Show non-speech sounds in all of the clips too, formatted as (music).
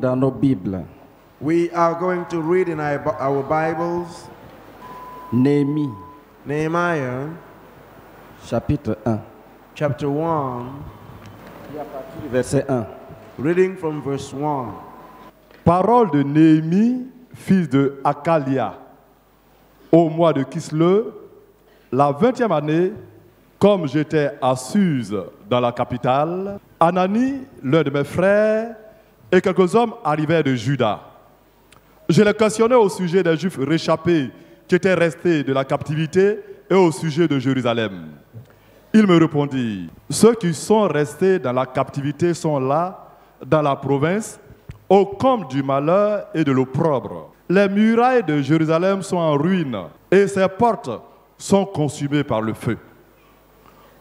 dans nos Bibles We are going to read in our, Bi- our Bibles Néhémie, Nehemiah chapitre 1, chapter 1, verset 1. reading from verse 1. Parole de Néhémie, fils de Akalia. Au mois de Kisle, la vingtième année, comme j'étais à Suse, dans la capitale, Anani, l'un de mes frères, et quelques hommes arrivèrent de Juda. Je les questionnais au sujet des Juifs réchappés qui étaient restés de la captivité et au sujet de Jérusalem. Il me répondit, ceux qui sont restés dans la captivité sont là, dans la province, au comble du malheur et de l'opprobre. Les murailles de Jérusalem sont en ruine et ses portes sont consumées par le feu.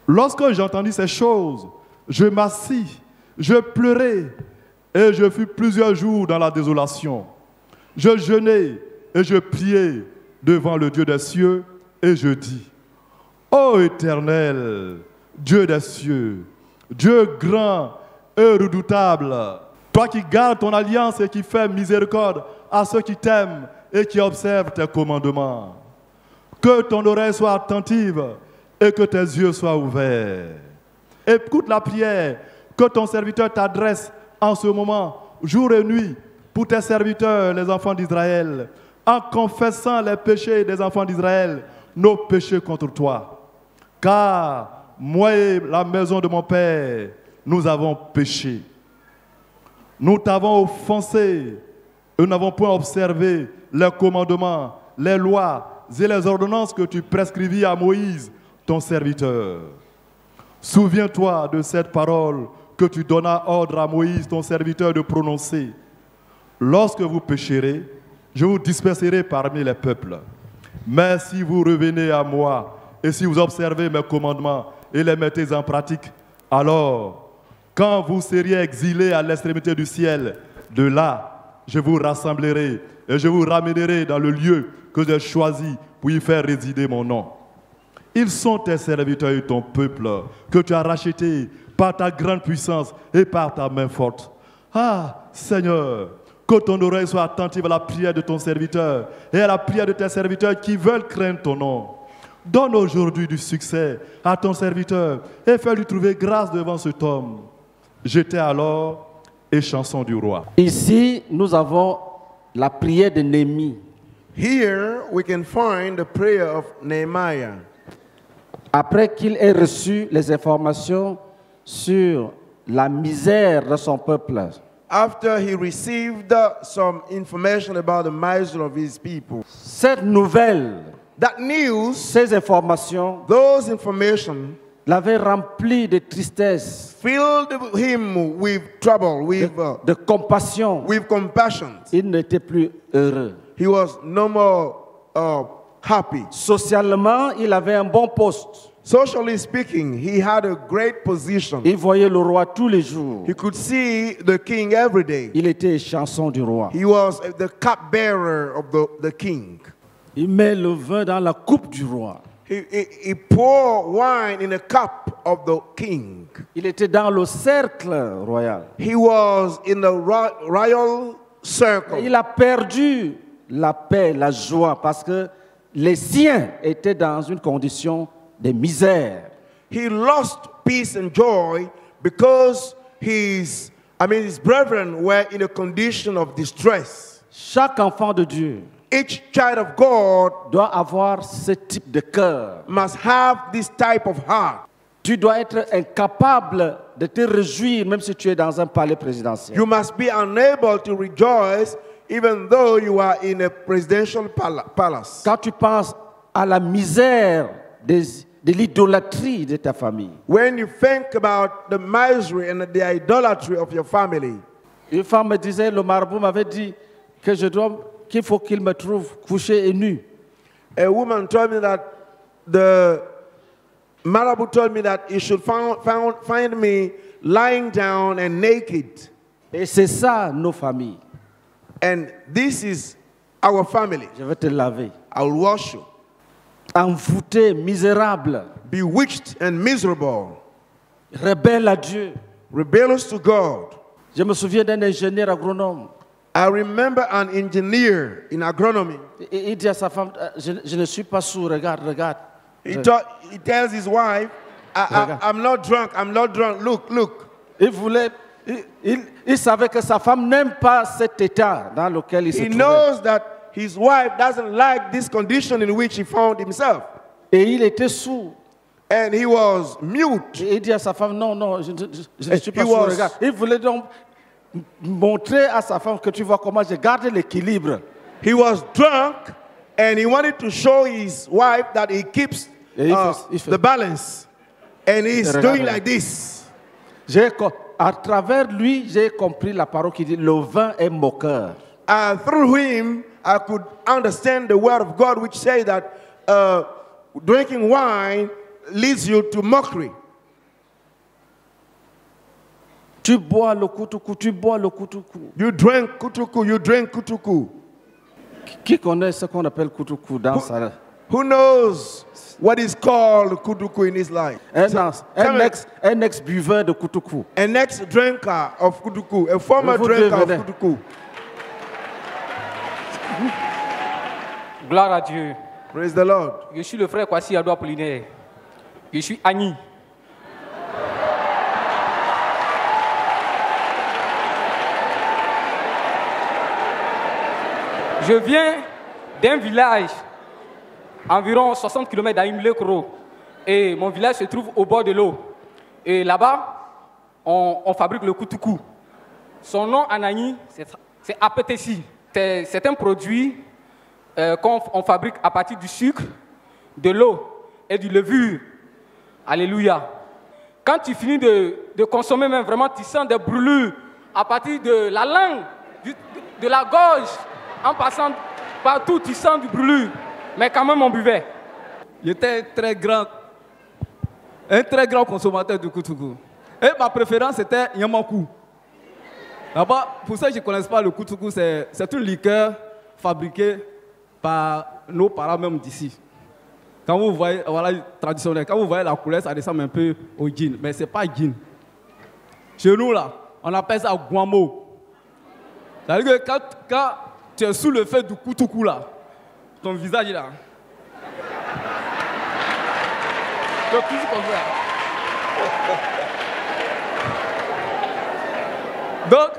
Lorsque j'entendis ces choses, je m'assis, je pleurai et je fus plusieurs jours dans la désolation. Je jeûnai et je priai devant le Dieu des cieux et je dis, Ô éternel, Dieu des cieux, Dieu grand et redoutable, toi qui gardes ton alliance et qui fais miséricorde à ceux qui t'aiment et qui observent tes commandements, que ton oreille soit attentive et que tes yeux soient ouverts. Écoute la prière que ton serviteur t'adresse en ce moment, jour et nuit, pour tes serviteurs, les enfants d'Israël, en confessant les péchés des enfants d'Israël, nos péchés contre toi. Car moi et la maison de mon Père, nous avons péché. Nous t'avons offensé et nous n'avons point observé les commandements, les lois et les ordonnances que tu prescrivis à Moïse, ton serviteur. Souviens-toi de cette parole que tu donnas ordre à Moïse, ton serviteur, de prononcer. Lorsque vous pécherez, je vous disperserai parmi les peuples. Mais si vous revenez à moi et si vous observez mes commandements et les mettez en pratique, alors, quand vous seriez exilés à l'extrémité du ciel, de là, je vous rassemblerai et je vous ramènerai dans le lieu que j'ai choisi pour y faire résider mon nom. Ils sont tes serviteurs et ton peuple que tu as racheté par ta grande puissance et par ta main forte. Ah, Seigneur, que ton oreille soit attentive à la prière de ton serviteur et à la prière de tes serviteurs qui veulent craindre ton nom. Donne aujourd'hui du succès à ton serviteur et fais-lui trouver grâce devant cet homme. J'étais alors et chanson du roi. Ici, nous avons la prière de Néhémie. Here we can find the prayer of Nehemiah. Après qu'il ait reçu les informations sur la misère de son peuple, After he received some information about the misery of his people, cette nouvelle, that news, ces informations those information l'avaient rempli de tristesse, filled him with trouble, with, uh, de compassion. with compassion. Il n'était plus heureux. He was no more uh, happy. Socialement, il avait un bon poste. Socially speaking, he had a great position. Il voyait le roi tous les jours. He could see the king every day. Il était chanson du roi. He was the cupbearer of the, the king. Il met le vin dans la coupe du roi. He, he, he poured wine in the cup of the king. Il était dans le cercle royal. He was in the ro- royal circle. Il a perdu la paix, la joie, parce que les siens étaient dans une condition de misère. He lost peace and joy because his, I mean, his brethren were in a condition of distress. Chaque enfant de Dieu Each child of God doit avoir ce type de cœur. must have this type of heart. Tu dois être incapable de te réjouir même si tu es dans un palais présidentiel. You must be unable to rejoice even though you are in a presidential palace. Quand tu penses à la misère des- de l'idolâtrie de ta famille, When you think about the misery and the idolatry of your family, une femme me disait, le marabout m'avait dit que je dois, qu'il faut qu'il me trouve couché et nu. a woman told me that the Marabu told me that he should found, found, find me lying down and naked. Et c'est ça nos familles. And this is our family. Je vais te laver. I will wash you. Envoûté, misérable, Bewitched and miserable, rebelle à Dieu. rebellious to God. Je me souviens d'un ingénieur agronome. I remember an engineer in agronomy. Il dit à sa femme, Euh, je, je ne suis pas sourd, regarde, regarde. He, he tells his wife, I, I, I'm not drunk, I'm not drunk. Look, look. Il voulait, il, il- il savait que sa femme n'aime pas cet état dans lequel il se He trouvait. knows that his wife doesn't like this condition in which he found himself. Et il était sourd. And he was mute. Et il dit à sa femme, non, non, je, je- je ne suis pas He sourd, was- regarde. Il voulait donc montrer à sa femme que tu vois comment j'ai gardé l'équilibre. He was drunk and he wanted to show his wife that he keeps Et il uh, fait- il fait- the balance. And he's Regarde, doing regarde. like this. J'ai à travers lui, j'ai compris la parole qui dit, le vin est moqueur. And through him, I could understand the word of God, which says that uh, drinking wine leads you to mockery. Tu bois le kutuku, tu bois le kutuku. You drink kutuku, you drink kutuku. Qui connaît ce qu'on appelle kutuku dans sa... Who knows what is called kutuku in his life? Un, So, un, ex, eh, un ex-buveur eh, de kutuku. An ex-drinker of kutuku, a former drinker of kutuku. Gloire à Dieu. Praise the Lord. Je suis le frère Kwasi Adou Apollinaire. Je suis Agni. Je viens d'un village, environ 60 km d'Aïm-le-Kro. Et mon village se trouve au bord de l'eau. Et là-bas, on, on fabrique le kutuku. Son nom en Agni, c'est c'est apetesi. C'est c'est un produit euh, qu'on on fabrique à partir du sucre, de l'eau et du levure. Alléluia. Quand tu finis de, consommer, même vraiment, tu sens des brûlures à partir de la langue, de la gorge, en passant partout, tu sens du brûlure. Mais quand même, on buvait. J'étais très grand, un très grand consommateur de kutuku. Et ma préférence c'était Yamaku. Là-bas, pour ceux qui ne connaissent pas le kutuku, c'est une liqueur fabriquée par nos parents même d'ici. Quand vous voyez, voilà, traditionnel, quand vous voyez la couleur, ça ressemble un peu au gin, mais ce n'est pas gin. Chez nous, là, on appelle ça guamo. C'est-à-dire que quand, quand tu es sous le feu du kutuku, là, ton visage, là, tu es toujours comme. Donc,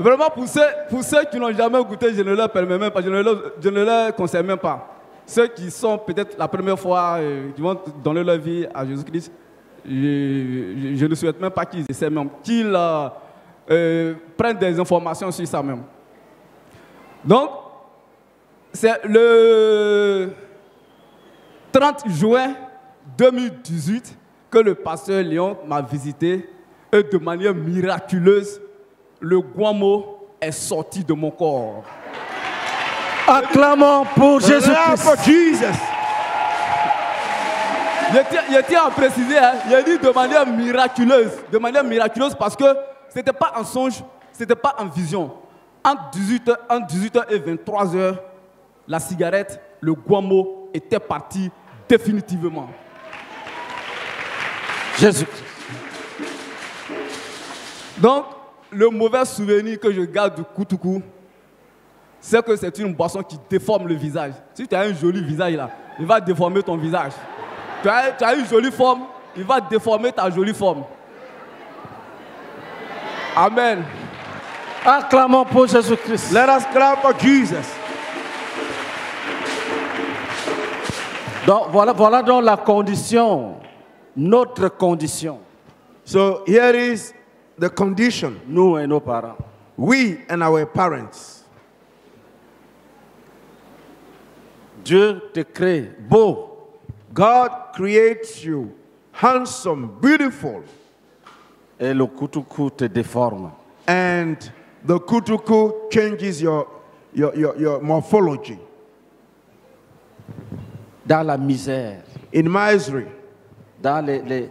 vraiment, pour ceux, pour ceux qui n'ont jamais goûté, je ne leur permets même pas, je ne leur, je ne leur conseille même pas. Ceux qui sont peut-être la première fois, euh, qui vont donner leur vie à Jésus-Christ, je, je- ne souhaite même pas qu'ils essaient même, qu'ils euh, euh, prennent des informations sur ça même. Donc, c'est le 30 juin 2018 que le pasteur Léon m'a visité et de manière miraculeuse, le guamo est sorti de mon corps. Acclamons pour Jésus-Christ. Je tiens, à préciser, hein, il dit de manière miraculeuse. De manière miraculeuse parce que ce n'était pas un songe, ce n'était pas en vision. Entre 18h, entre 18h et 23h, la cigarette, le guamo était parti définitivement. Jésus-Christ. Donc, le mauvais souvenir que je garde du kutuku, c'est que c'est une boisson qui déforme le visage. Si tu as un joli visage là, il va déformer ton visage. Tu as, tu as une jolie forme, il va déformer ta jolie forme. Amen. Acclamons pour Jésus-Christ. Let us clap for Jesus. Donc, voilà, voilà donc la condition, notre condition, So here is the condition. nous et nos parents. We and our parents. Dieu te crée beau, God creates you handsome, beautiful, et le kutuku te déforme. and the kutuku changes your, your, your, your morphology. Dans la misère, In misery, dans les, les-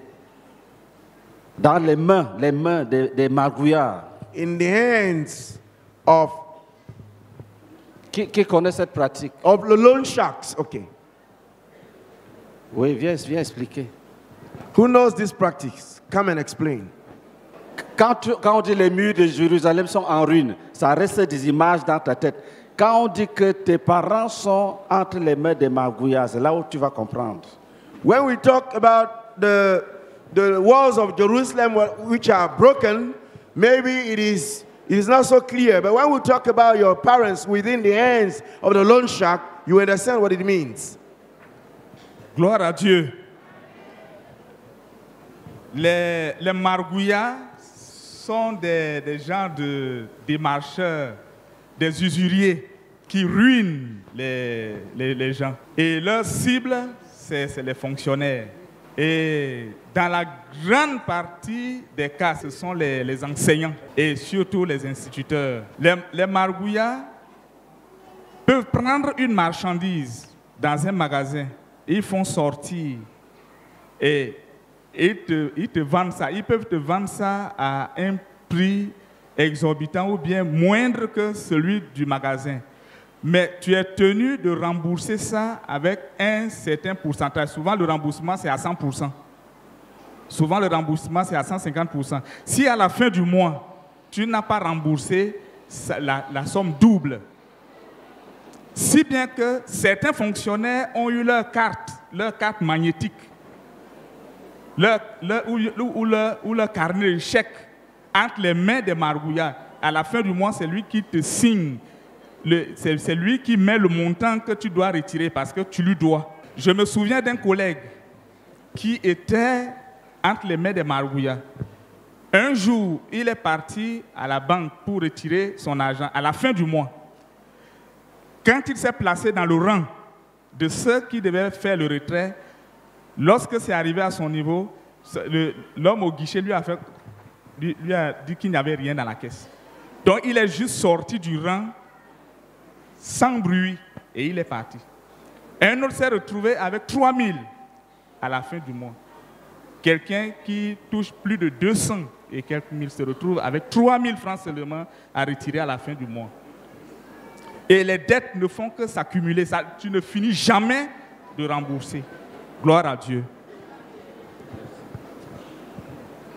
dans les mains, les mains des, des magouillards. in the hands of, Qui, qui connaît cette pratique? of the loan sharks. Okay. Oui, viens, viens expliquer. Who knows this practice? Come and explain. Quand, tu- quand on dit les murs de Jérusalem sont en ruine, ça reste des images dans ta tête. Quand on dit que tes parents sont entre les mains des magouillas, c'est là où tu vas comprendre. When we talk about the, the walls of Jerusalem which are broken, maybe it is, it is not so clear. But when we talk about your parents within the hands of the loan shark, you understand what it means. Gloire à Dieu. Les, les margouillas sont des, des gens de, des marcheurs, des usuriers qui ruinent les, les- les gens. Et leur cible, c'est les fonctionnaires. Et dans la grande partie des cas, ce sont les, enseignants et surtout les instituteurs. Les, les margouillas peuvent prendre une marchandise dans un magasin, ils font sortir et ils te, ils te vendent ça. Ils peuvent te vendre ça à un prix exorbitant ou bien moindre que celui du magasin. Mais tu es tenu de rembourser ça avec un certain pourcentage. Souvent, le remboursement, c'est à 100%. Souvent, le remboursement, c'est à 150%. Si à la fin du mois, tu n'as pas remboursé la- somme double, si bien que certains fonctionnaires ont eu leur carte, leur carte magnétique, leur, ou leur, ou leur carnet de chèque entre les mains des margouillards. À la fin du mois, c'est lui qui te signe. C'est lui qui met le montant que tu dois retirer parce que tu lui dois. Je me souviens d'un collègue qui était entre les mains des margouillards. Un jour, il est parti à la banque pour retirer son argent à la fin du mois. Quand il s'est placé dans le rang de ceux qui devaient faire le retrait, lorsque c'est arrivé à son niveau, l'homme au guichet lui a, fait- lui a dit qu'il n'y avait rien dans la caisse. Donc il est juste sorti du rang sans bruit et il est parti. Un autre s'est retrouvé avec 3000 à la fin du mois. Quelqu'un qui touche plus de 200 et quelques mille se retrouve avec 3000 francs seulement à retirer à la fin du mois. Et les dettes ne font que s'accumuler. Tu ne finis jamais de rembourser. Gloire à Dieu.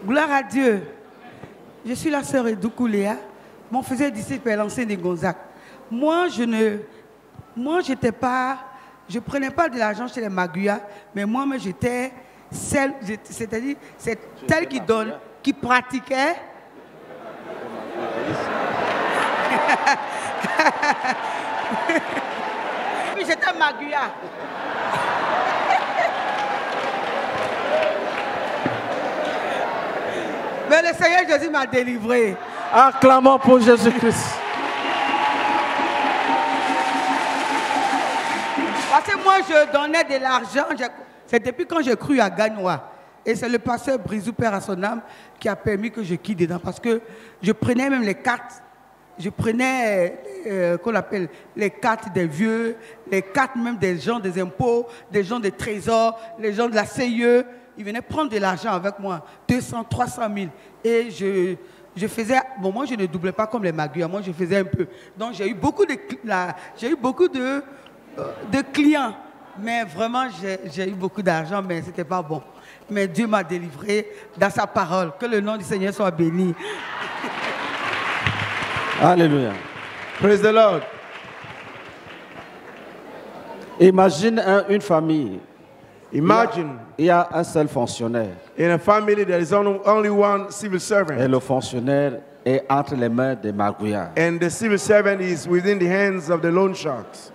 Gloire à Dieu. Je suis la sœur Edoukou Léa. Mon faisait disciple est l'ancien de Gonzague. Moi, je ne. Moi, j'étais pas. Je prenais pas de l'argent chez les Maguya, mais moi, mais j'étais celle. C'est-à-dire, c'est telle qui donne, qui pratiquait. (laughs) Oui, j'étais Maguya. Mais le Seigneur Jésus m'a délivré. Acclamons pour Jésus-Christ. Parce que moi, je donnais de l'argent. C'est depuis quand j'ai cru à Gagnois. Et c'est le pasteur Brisou, Père à son âme, qui a permis que je quitte dedans. Parce que je prenais même les cartes. Je prenais, euh, qu'on appelle, les cartes des vieux, les cartes même des gens des impôts, des gens des trésors, les gens de la CIE. Ils venaient prendre de l'argent avec moi, 200, 300 000. Et je, je faisais, bon, moi je ne doublais pas comme les maguires, moi je faisais un peu. Donc j'ai eu beaucoup de, j'ai eu beaucoup de, euh, de clients. Mais vraiment, j'ai eu beaucoup d'argent, mais ce n'était pas bon. Mais Dieu m'a délivré dans sa parole. Que le nom du Seigneur soit béni. (laughs) Alléluia. Praise the Lord. Imagine un- une famille. Imagine Il y a un seul fonctionnaire. in a family there is only, only one civil Et servant, le fonctionnaire est entre les mains des magouillards. and the civil servant is within the hands of the loan sharks.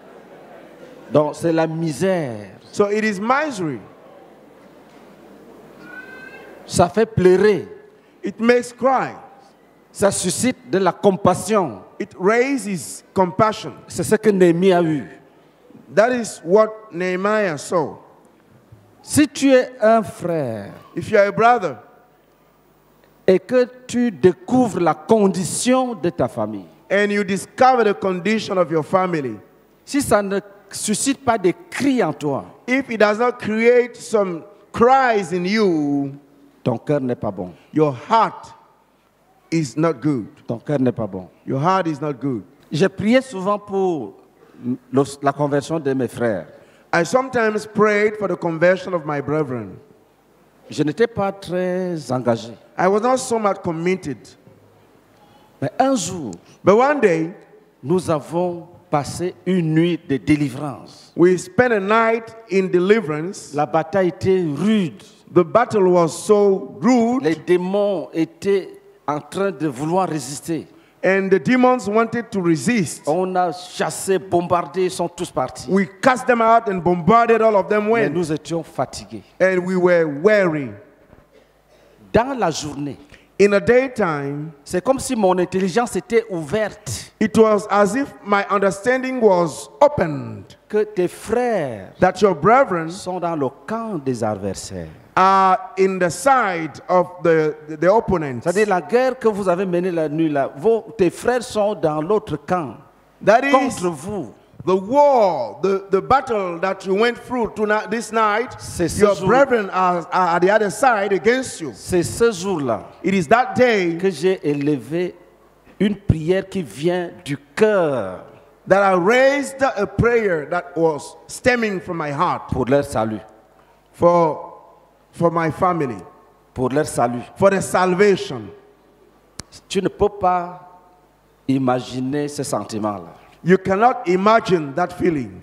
Donc c'est la misère. So it is misery. Ça fait pleurer. It makes cry. Ça suscite de la compassion. It raises compassion. C'est ce que Néhémie a eu. That is what Nehemiah saw. Si tu es un frère If you are a brother et que tu découvres la condition de ta famille, and you discover the condition of your family, si ça ne suscite pas des cris en toi, if it does not create some cries in you, ton cœur n'est pas bon. your heart is not good. Ton cœur n'est pas bon. Your heart is not good. J'ai prié souvent pour le- la conversion de mes frères. I sometimes prayed for the conversion of my brethren. je n'étais pas très engagé. I was not so much committed. Mais un jour, But one day, nous avons passé une nuit de délivrance. we spent a night in deliverance. La bataille était rude. The battle was so rude, Les démons étaient en train de vouloir résister. and the demons wanted to resist. On a chassé, bombardé, ils sont tous partis. We cast them out and bombarded all of them Mais nous étions fatigués. and we were weary. Dans la journée, In the daytime, c'est comme si mon intelligence était ouverte. it was as if my understanding was opened Que tes frères that your brethren sont dans le camp des adversaires. are in the side of the, the, the opponents. C'est-à-dire la guerre que vous avez menée la nuit là, vos, tes frères sont dans l'autre camp, That is contre vous. The war, the, the battle that you went through tonight, this night. Your brethren are, are at the other side against you. C'est ce jour-là It is that day que j'ai élevé une prière qui vient du cœur that I raised a prayer that was stemming from my heart pour leur salut. for, for my family, Pour leur salut. for their salvation. Tu ne peux pas imaginer ce sentiment-là. You cannot imagine that feeling.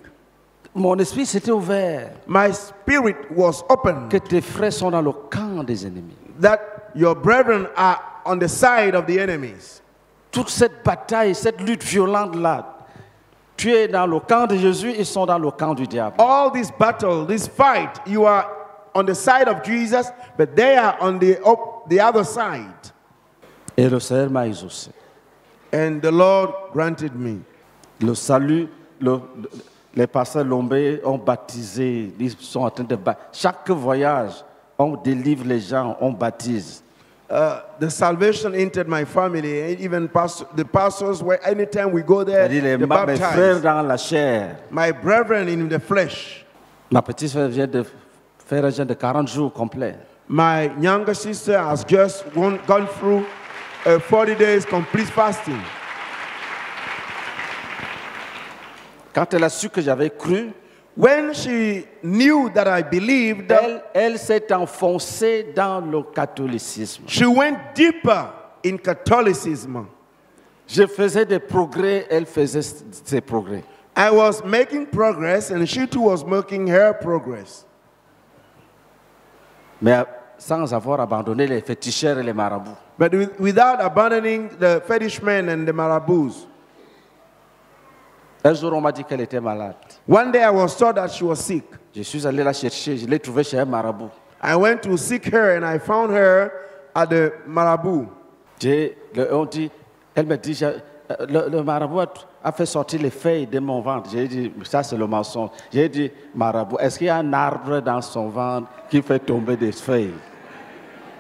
Mon esprit s'était ouvert. My spirit was open Que tes frères sont dans le camp des ennemis. that your brethren are on the side of the enemies. Toute cette bataille, cette lutte violente-là, tu es dans le camp de Jésus, ils sont dans le camp du diable. All this battle, this fight, you are on the side of Jesus, but they are on the, op- the other side. Et le Seigneur m'a exaucé. And the Lord granted me. Le salut, le- le- les pasteurs Lombé ont baptisé, ils sont en train de baptiser. Chaque voyage, on délivre les gens, on baptise. Uh, the salvation entered my family, and even pastor, the pastors, where anytime we go there, les they ma- mes frères baptize. dans la chair. My brethren in the flesh. Ma petite frère vient de faire un jeûne de 40 jours complet. My younger sister has just gone, gone through a 40 days complete fasting. Quand elle a su que j'avais cru, When she knew that I believed, elle, elle s'est enfoncée dans le catholicisme. she went deeper in Catholicism. Je faisais des progrès, elle faisait ses progrès. I was making progress, and she too was making her progress. Mais sans avoir abandonné les féticheurs et les marabouts. But with, without abandoning the fetish men and the marabouts. Un jour, on m'a dit qu'elle était malade. One day I was told that she was sick. Je suis allé la chercher, je l'ai trouvée chez un marabout. I went to seek her and I found her at the marabout. J'ai- le- on dit, elle me dit, j'ai- euh, le, le marabout a, a fait sortir les feuilles de mon ventre. J'ai dit, ça c'est le mensonge. J'ai dit, marabout, est-ce qu'il y a un arbre dans son ventre qui fait tomber des feuilles?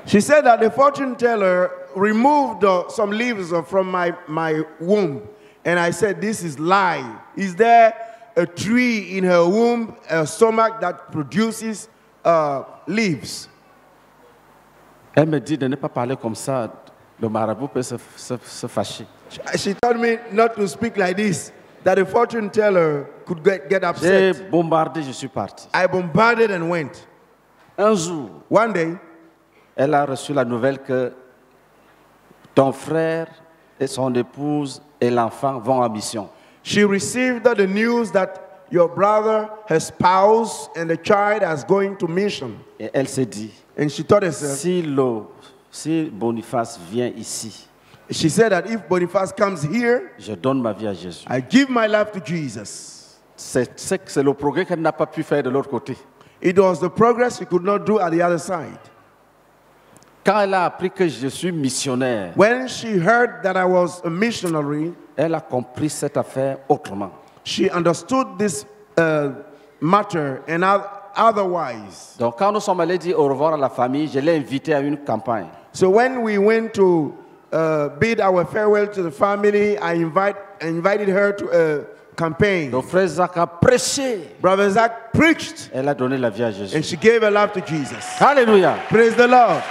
She said that the fortune teller removed uh, some leaves uh, from my, my womb. And I said, This is lie. Is there a tree in her womb, a stomach that produces uh, leaves? Elle me dit de ne pas parler comme ça. Le marabout peut se, se- se fâcher. She, she told me not to speak like this, that the fortune teller could get, get J'ai upset. bombardé, je suis parti. I bombarded and went. Un jour, One day, elle a reçu la nouvelle que ton frère et son épouse et l'enfant vont en mission. she received the news that your brother, her spouse, and the child is going to mission. Et elle s'est dit, And she thought herself, si, le, si Boniface vient ici, she said that if Boniface comes here, je donne ma vie à Jésus. I give my life to Jesus. C'est le progrès qu'elle n'a pas pu faire de l'autre côté. It was the progress she could not do at the other side. Quand elle a appris que je suis missionnaire, When she heard that I was a missionary, elle a compris cette affaire autrement. she understood this uh, matter and oth- otherwise. Donc quand nous sommes allés dire au revoir à la famille, je l'ai invitée à une campagne. So when we went to uh, bid our farewell to the family, I invite, I invited her to a campaign. Le frère Zach a prêché. Brother Zach preached Elle a donné la vie à Jésus. and she gave her life to Jesus. Alléluia. Praise the Lord.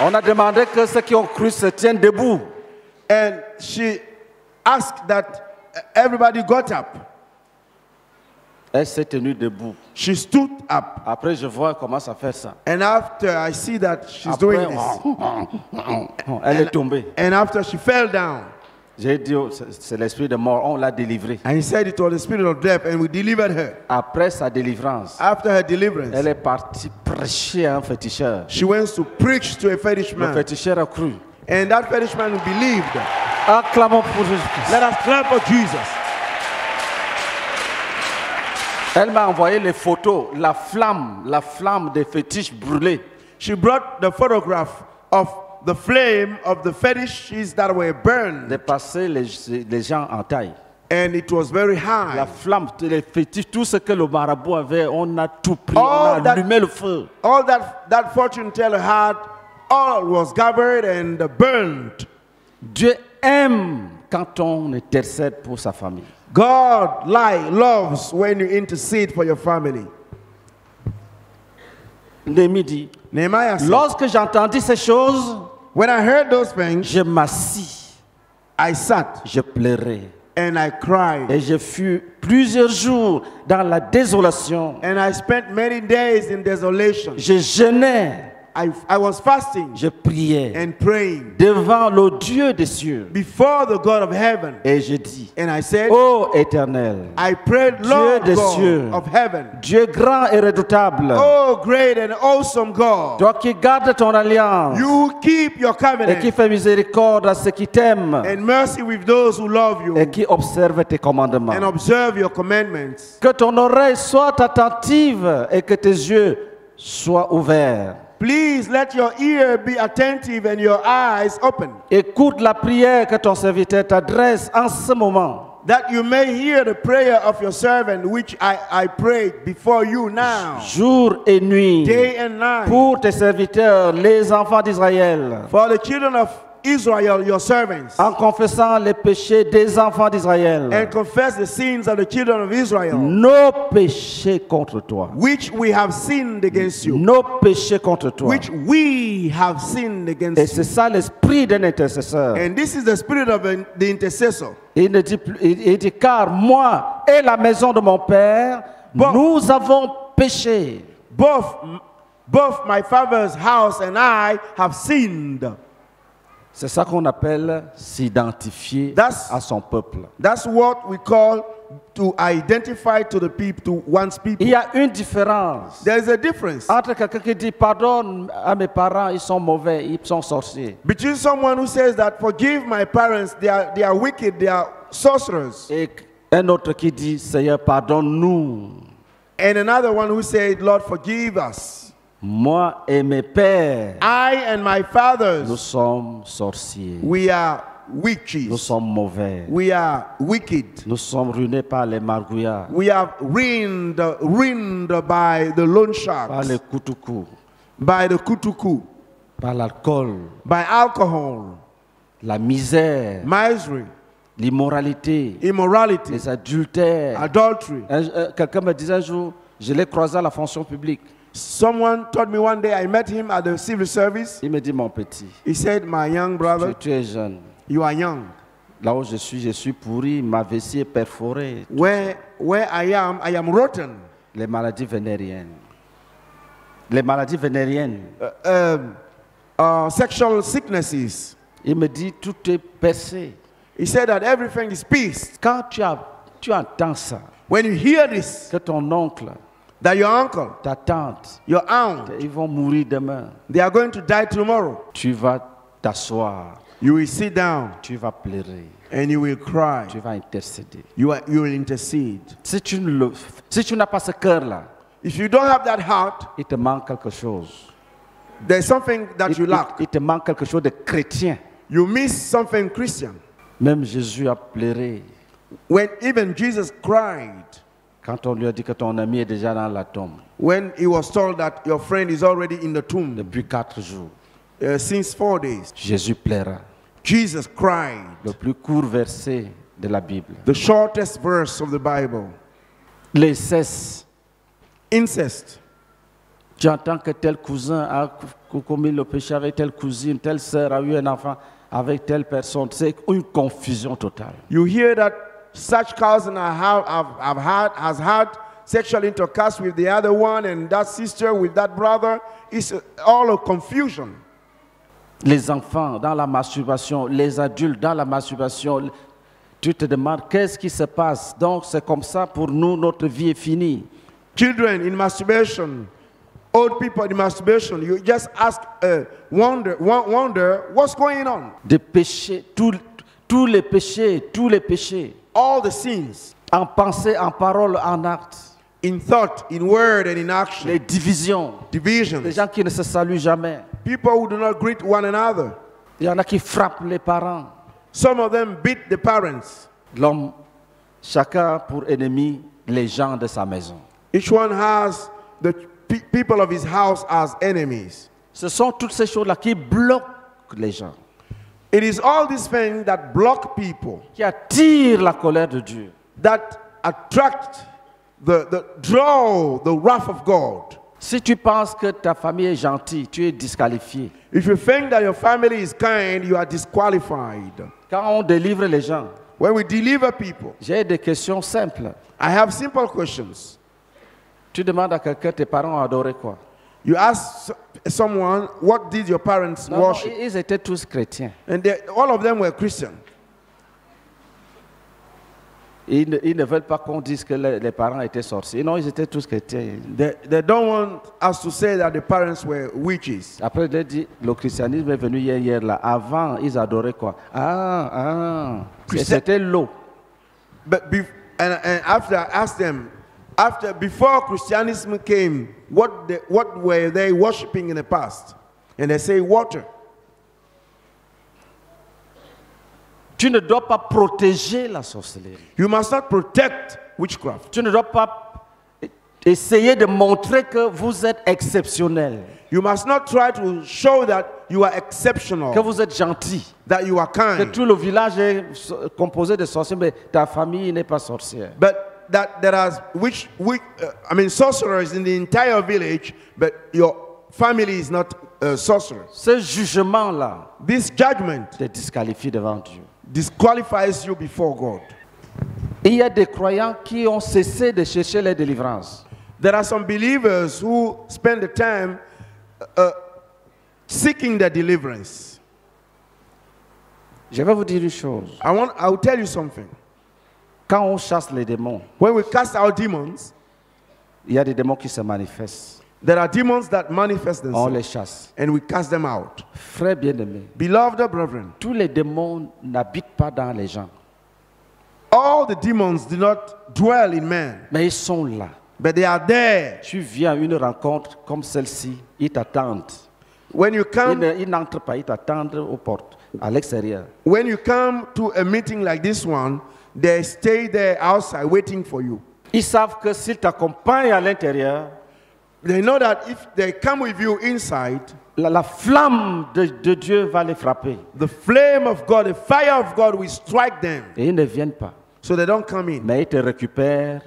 On a demandé que ceux qui ont cru se tiennent debout. And she asked that everybody got up. Elle s'est tenue debout. She stood up. Après, je vois comment ça fait ça. And after I see that she's Après, doing this, (laughs) elle est tombée. and after she fell down, J'ai dit, oh, c'est l'esprit de mort, on l'a délivré. and he said it was the spirit of death, and we delivered her. Après sa délivrance, After her deliverance, elle est partie prêcher à un féticheur. she went to preach to a fetish Le man, féticheur a cru. and that fetish man believed. Acclamons pour Jésus-Christ. Let us clap for Jesus. Elle m'a envoyé les photos, la flamme, la flamme des fétiches brûlés. She brought the photograph of the flame of the fetishes that were burned, dépasser les, les gens en taille. and it was very La high. flamme, les fétiches, tout ce que le marabout avait, on a tout pris, All on a that- allumé le feu. All that that fortune teller had, all was gathered and burned. Dieu aime quand on intercède pour sa famille. God like loves when you intercede for your family. Néhémie dit, lorsque j'entendis ces choses, When I heard those things, je m'assis, I sat je pleurais. and I cried. Et je fus plusieurs jours dans la désolation. And I spent many days in desolation. Je jeûnais, I, I was fasting je priais and praying devant le Dieu des cieux. before the God of heaven. Et je dis, And I said, ô éternel, I prayed, Lord des God cieux. of heaven, Dieu grand et redoutable, oh great and awesome God, toi qui gardes ton alliance you who keep your et qui covenant fais miséricorde à ceux qui t'aiment and mercy with those who love you et qui observent tes commandements. and observe your commandments. Que ton oreille soit attentive et que tes yeux soient ouverts. Please let your ear be attentive and your eyes open, Écoute la prière que ton serviteur t'adresse en ce moment. that you may hear the prayer of your servant, which I, I prayed before you now, jour et nuit, day and night, pour tes serviteurs, les enfants d'Israël, for the children of Israel, your servants, en confessant les péchés des enfants d'Israël, and confess the sins of the children of Israel, nos péchés contre toi, which we have sinned against you, nos péchés contre toi. which we have sinned Et against you. c'est ça l'esprit d'un intercesseur. And this is the spirit of the intercessor. Il, ne dit, il- il dit, car moi et la maison de mon Père, Bon. nous avons péché. Both, both my father's house and I have sinned. C'est ça qu'on appelle s'identifier That's- à son peuple. That's what we call to identify to the people, to one's Il people. y a une différence There is a difference entre quelqu'un qui dit pardonne à mes parents, ils sont mauvais, ils sont sorciers. between someone who says that forgive my parents, they are, they are wicked, they are sorcerers, Et un autre qui dit Seigneur, pardonne-nous. and another one who said, Lord, forgive us. Moi et mes pères, I and my nous sommes sorciers. we are Nous sommes mauvais. we are wicked. Nous sommes ruinés par les margouillards, We are ruined, ruined by the loan par sharks, les coutucous, by the kutuku, par l'alcool, by alcohol, la misère, misery, l'immoralité, immorality, les adultères. adultery. Euh, Quelqu'un me disait un jour, je l'ai croisé à la fonction publique. Someone told me one day I met him at the civil service. Il me dit, mon petit, He said, My young brother, tu es jeune. you are young. Là où je suis, je suis pourri, ma vessie est perforée. Where, where I am, I am rotten. Les maladies vénériennes. Les maladies vénériennes. Uh, um, uh, sexual sicknesses. Il me dit, tout est percé. He said that everything is peace. Quand tu, as, tu entends ça, When you hear this, que ton oncle, that your uncle, ta tante, your aunt, ils vont mourir demain, they are going to die tomorrow, tu vas t'asseoir, you will sit down tu vas pleurer, and you will cry. tu vas intercéder. You, are, you will intercede. Si tu ne si tu n'as pas ce cœur-là, If you don't have that heart, il te manque quelque chose. there's something that Il, you il- lack. il te manque quelque chose de chrétien. You miss something Christian. Même Jésus a pleuré When even Jesus cried, quand on lui a dit que ton ami est déjà dans la tombe when he was told that your friend is already in the tomb depuis quatre jours. uh, since four days, Jésus pleura. Jesus cried. Le plus court verset de la Bible. The shortest verse of the Bible Les cesse. incest. Tu entends que tel cousin a co- commis le péché avec telle cousine, telle sœur a eu un enfant avec telle personne. C'est une confusion totale. You hear that such cousin have, have, have had, has had sexual intercourse with the other one and that sister with that brother. It's all a confusion. Les enfants dans la masturbation, les adultes dans la masturbation. Tu te demandes qu'est-ce qui se passe. Donc c'est comme ça pour nous, notre vie est finie. Children in masturbation, old people in masturbation. You just ask, uh, wonder, wonder what's going on. Des péchés, tous les péchés, tous les péchés. All the sins En pensée, en parole, en acte. in thought, in word, and in action, Les divisions. Les divisions. gens qui ne se saluent jamais. People who do not greet one another. Il y en a qui frappent les parents. Some of them beat the parents. L'homme, chacun pour ennemi les gens de sa maison. Each one has the pe- people of his house as enemies. Ce sont toutes ces choses-là qui bloquent les gens, It is all these things that block people, qui attirent la colère de Dieu. that attract the, the draw the wrath of God. Si tu penses que ta famille est gentille, tu es disqualifié. If you think that your family is kind, you are disqualified. Quand on délivre les gens, When we deliver people, j'ai des questions simples. I have simple questions. Tu demandes à quelqu'un, tes parents ont adoré quoi? You ask s- someone, what did your parents Non, non, worship? ils étaient tous chrétiens. And they, all of them were Christian. Ils ne, ils ne veulent pas qu'on dise que les, les parents étaient sorciers. Non, ils étaient tous chrétiens. They, they don't want us to say that the parents were witches. Après, il a dit, le christianisme est venu hier, hier, là. Avant, ils adoraient quoi Ah, ah. Christian- C'était l'eau. But bef- and, and after I asked them, after before Christianism came, what what were they worshiping in the past? And they say water. Tu ne dois pas protéger la sorcellerie. You must not protect witchcraft. Tu ne dois pas essayer de montrer que vous êtes exceptionnel, You must not try to show that you are exceptional, que vous êtes gentil, that you are que kind, tout le village est composé de sorciers, mais ta famille n'est pas sorcière. but that there are which, which uh, I mean sorcerers in the entire village, but your family is not uh, sorcerers. Ce jugement-là This judgment te disqualifie devant Dieu. disqualifies you before God. Il y a des croyants qui ont cessé de chercher les délivrances. There are some believers who spend the time uh, seeking their deliverance. Je vais vous dire une chose. I want I will tell you something. Quand on chasse les démons, When we cast out demons, il y a des démons qui se manifestent. there are demons that manifest On les themselves chasse. and we cast them out. Frères bien-aimés, Beloved brethren, tous les démons n'habitent pas dans les gens, all the demons do not dwell in man, mais ils sont là. but they are there. Tu viens à une rencontre comme celle-ci, ils t'attendent. When you come ils n'entrent pas, ils t'attendent aux portes, à l'extérieur. when you come to a meeting like this one, they stay there outside waiting for you. Ils savent que s'ils t'accompagnent à l'intérieur, They know that if they come with you inside, la, la flamme de, de Dieu va les frapper. the flame of God, the fire of God will strike them. Et ils ne viennent pas. So they don't come in. Mais ils te récupèrent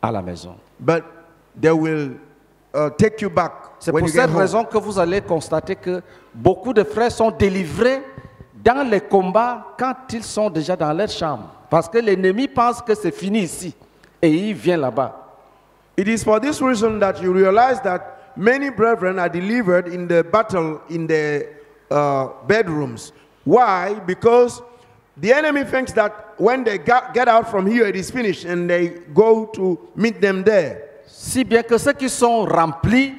à la maison. But they will uh, take you back C'est pour cette home. raison que vous allez constater que beaucoup de frères sont délivrés dans les combats quand ils sont déjà dans leur chambre. Parce que l'ennemi pense que c'est fini ici. Et il vient là-bas. It is for this reason that you realize that many brethren are delivered in the battle in the uh, bedrooms. Why? Because the enemy thinks that when they get out from here, it is finished, and they go to meet them there. Si bien que ceux qui sont remplis,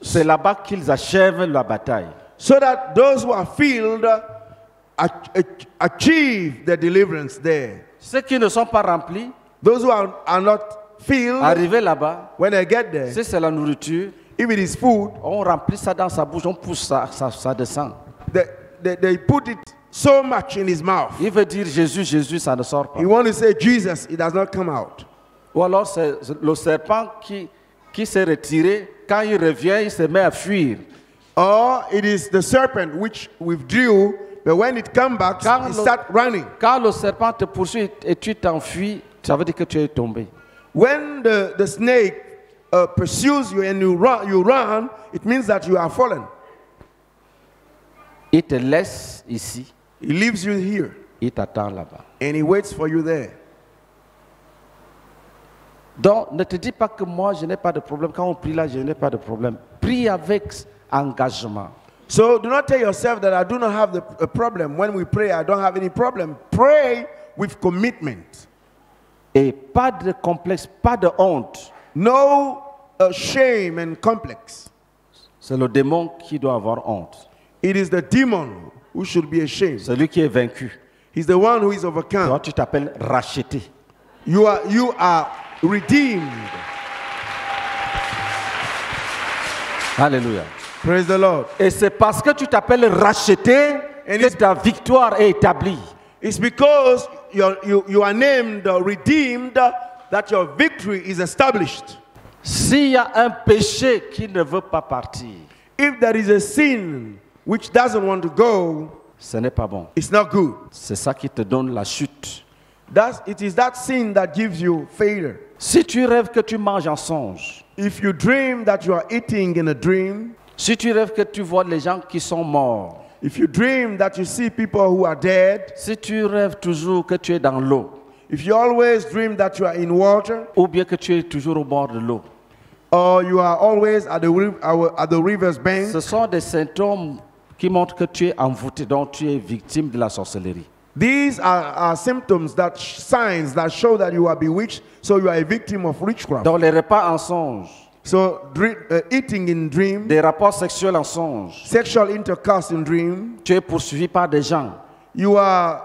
c'est là-bas qu'ils achèvent la bataille. So that those who are filled uh, ach- ach- achieve the deliverance there. Ceux qui ne sont pas remplis, Those who are, are not filled, arrivés là-bas, when they get there, si c'est la nourriture, if it is food, on remplit ça dans sa bouche, on pousse ça, ça, ça descend. they, they, they put it so much in his mouth. Il veut dire Jésus, Jésus, ça ne sort pas. You want to say Jesus, it does not come out. Ou alors c'est le serpent qui, qui s'est retiré, quand il revient, il se met à fuir. Or it is the serpent which withdrew, but when it comes back, Quand it le- start running. Quand le serpent te poursuit et tu t'enfuis, ça veut dire que tu es tombé. When the, the snake uh, pursues you and you run, you run, it means that you are fallen. Il te laisse ici, He leaves you here il t'attend là-bas. and he waits for you there. Donc, ne te dis pas que moi, je n'ai pas de problème. Quand on prie là, je n'ai pas de problème. Prie avec engagement. So do not tell yourself that I do not have the, a problem. When we pray, I don't have any problem. Pray with commitment. Et pas de complexe, pas de honte. No uh, shame and complex. C'est le démon qui doit avoir honte. It is the demon who should be ashamed. Celui qui est vaincu. He's the one who is overcome. Toi, tu t'appelles racheté. You are, you are redeemed. Alléluia. Praise the Lord. Et c'est parce que tu t'appelles racheté And que it's- ta victoire est établie. It's because you're, you, you are named uh, redeemed uh, that your victory is established. S'il y a un péché qui ne veut pas partir, If there is a sin which doesn't want to go, ce n'est pas bon. it's not good. C'est ça qui te donne la chute. That's, it is that sin that gives you failure. Si tu rêves que tu manges en songe, If you dream that you are eating in a dream, si tu rêves que tu vois les gens qui sont morts, if you dream that you see people who are dead, si tu rêves toujours que tu es dans l'eau, if you always dream that you are in water, ou bien que tu es toujours au bord de l'eau, or you are always at the, at the river's bank, ce sont des symptômes qui montrent que tu es envoûté, donc tu es victime de la sorcellerie. these are, are symptoms that signs that show that you are bewitched, so you are a victim of witchcraft. Donc les repas en songe, So uh, eating in dream, des rapports sexuels en songe, sexual intercourse in dream, tu es poursuivi par des gens you are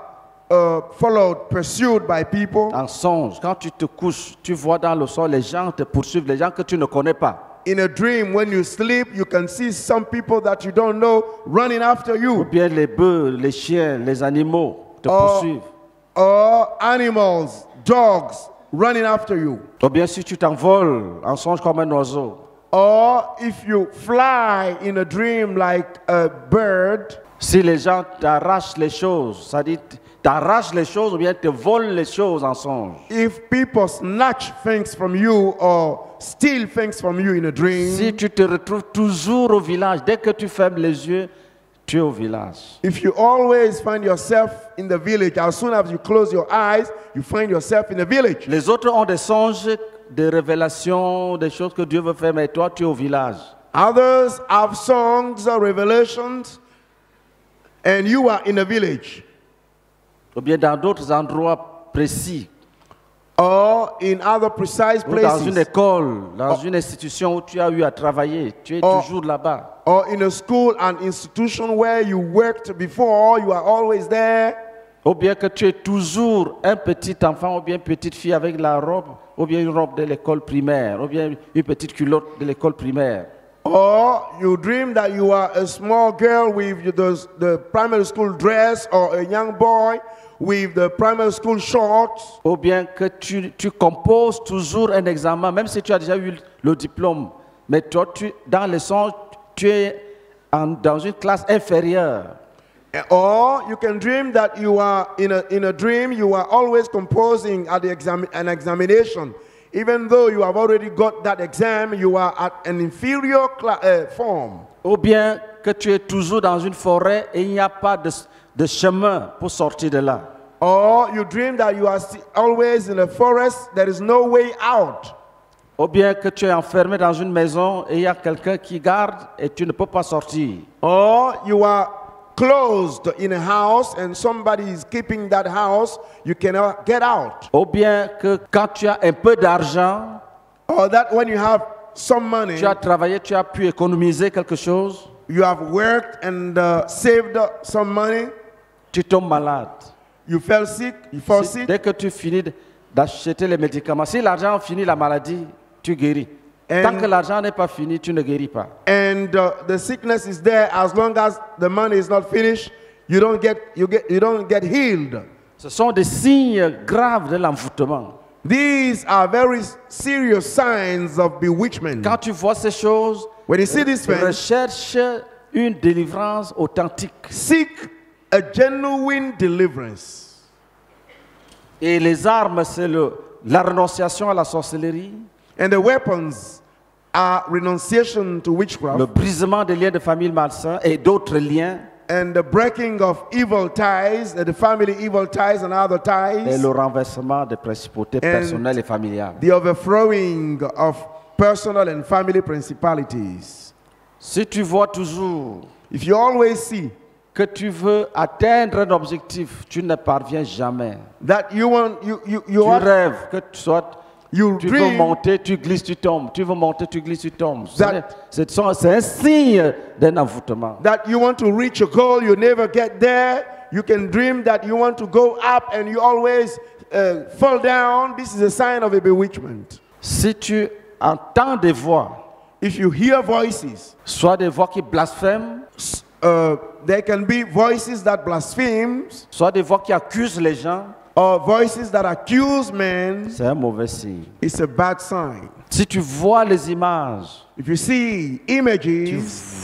uh, followed, pursued by people. en songe. Quand tu te couches, tu vois dans le sol les gens te poursuivent, les gens que tu ne connais pas. In a dream, when you sleep, you can see some people that you don't know running after Ou you, bien les bœufs, les chiens, les animaux te Oh. poursuivent. or animals, dogs running after you. Ou bien si tu t'envoles en songe comme un oiseau, Or if you fly in a dream like a bird, si les gens t'arrachent les choses, ça dit t'arrachent les choses ou bien te volent les choses en songe. if people snatch things from you or steal things from you in a dream, Si tu te retrouves toujours au village, dès que tu fermes les yeux, au village. if you always find yourself in the village, as soon as you close your eyes, you find yourself in the village. Les autres ont des songes, des révélations, des choses que Dieu veut faire, mais toi tu es au village. Others have songs or revelations, and you are in a village. Ou bien dans d'autres endroits précis, Or in other precise ou dans une places, école, dans une institution où tu as eu à travailler, tu es Oh. toujours là-bas. or in a school and institution where you worked before, you are always there. Ou bien que tu es toujours un petit enfant ou bien une petite fille avec la robe, ou bien une robe de l'école primaire, ou bien une petite culotte de l'école primaire. Or you dream that you are a small girl with the, the primary school dress, or a young boy with the primary school shorts. Ou bien que tu, tu composes toujours un examen, même si tu as déjà eu le diplôme. Mais toi, tu, dans les songes, tu es en- dans une classe inférieure. Or you can dream that you are in a, in a dream, you are always composing at the exam, an examination. Even though you have already got that exam, you are at an inferior uh, form. Ou bien que tu es toujours dans une forêt et il n'y a pas de, de chemin pour sortir de là. Or you dream that you are always in a forest, there is no way out. Ou bien que tu es enfermé dans une maison et il y a quelqu'un qui garde et tu ne peux pas sortir. Or you are closed in a house and somebody is keeping that house, you cannot get out. Ou bien que quand tu as un peu d'argent, Or that when you have some money, tu as travaillé, tu as pu économiser quelque chose, you have worked and uh, saved some money, tu tombes malade. you fell sick, you fall Si- sick, dès que tu finis d'acheter les médicaments, si l'argent finit la maladie, tu guéris. And- Tant que l'argent n'est pas fini, tu ne guéris pas. and uh, the sickness is there as long as the money is not finished, you don't get, you get, you don't get healed. Ce sont des signes graves de l'envoûtement. These are very serious signs of bewitchment. Quand tu vois ces choses, When you see these things, recherche une délivrance authentique. seek a genuine deliverance. Et les armes, c'est le- la renonciation à la sorcellerie, And the weapons are renunciation to le witchcraft, brisement des liens de famille malsains et d'autres liens, and the breaking of evil ties, the family evil ties and other et ties, le renversement des principautés personnelles et familiales. the overthrowing of personal and family principalities. Si tu vois toujours If you always see que tu veux atteindre un objectif, tu ne parviens jamais. that you want, you, you, you, Tu are, rêves que tu sois, you tu veux dream monter, tu glisses, tu tombes. Tu veux monter, tu glisses, tu tombes. C'est un signe d'un envoûtement. that you want to reach a goal, you never get there. You can dream that you want to go up and you always uh, fall down. This is a sign of a bewitchment. Si tu entends des voix, If you hear voices, soit des voix qui blasphèment, uh, there can be voices that blaspheme soit des voix qui accusent les gens, or voices that accuse men. c'est un mauvais signe. It's a bad sign. Si tu vois les images, If you see tu images,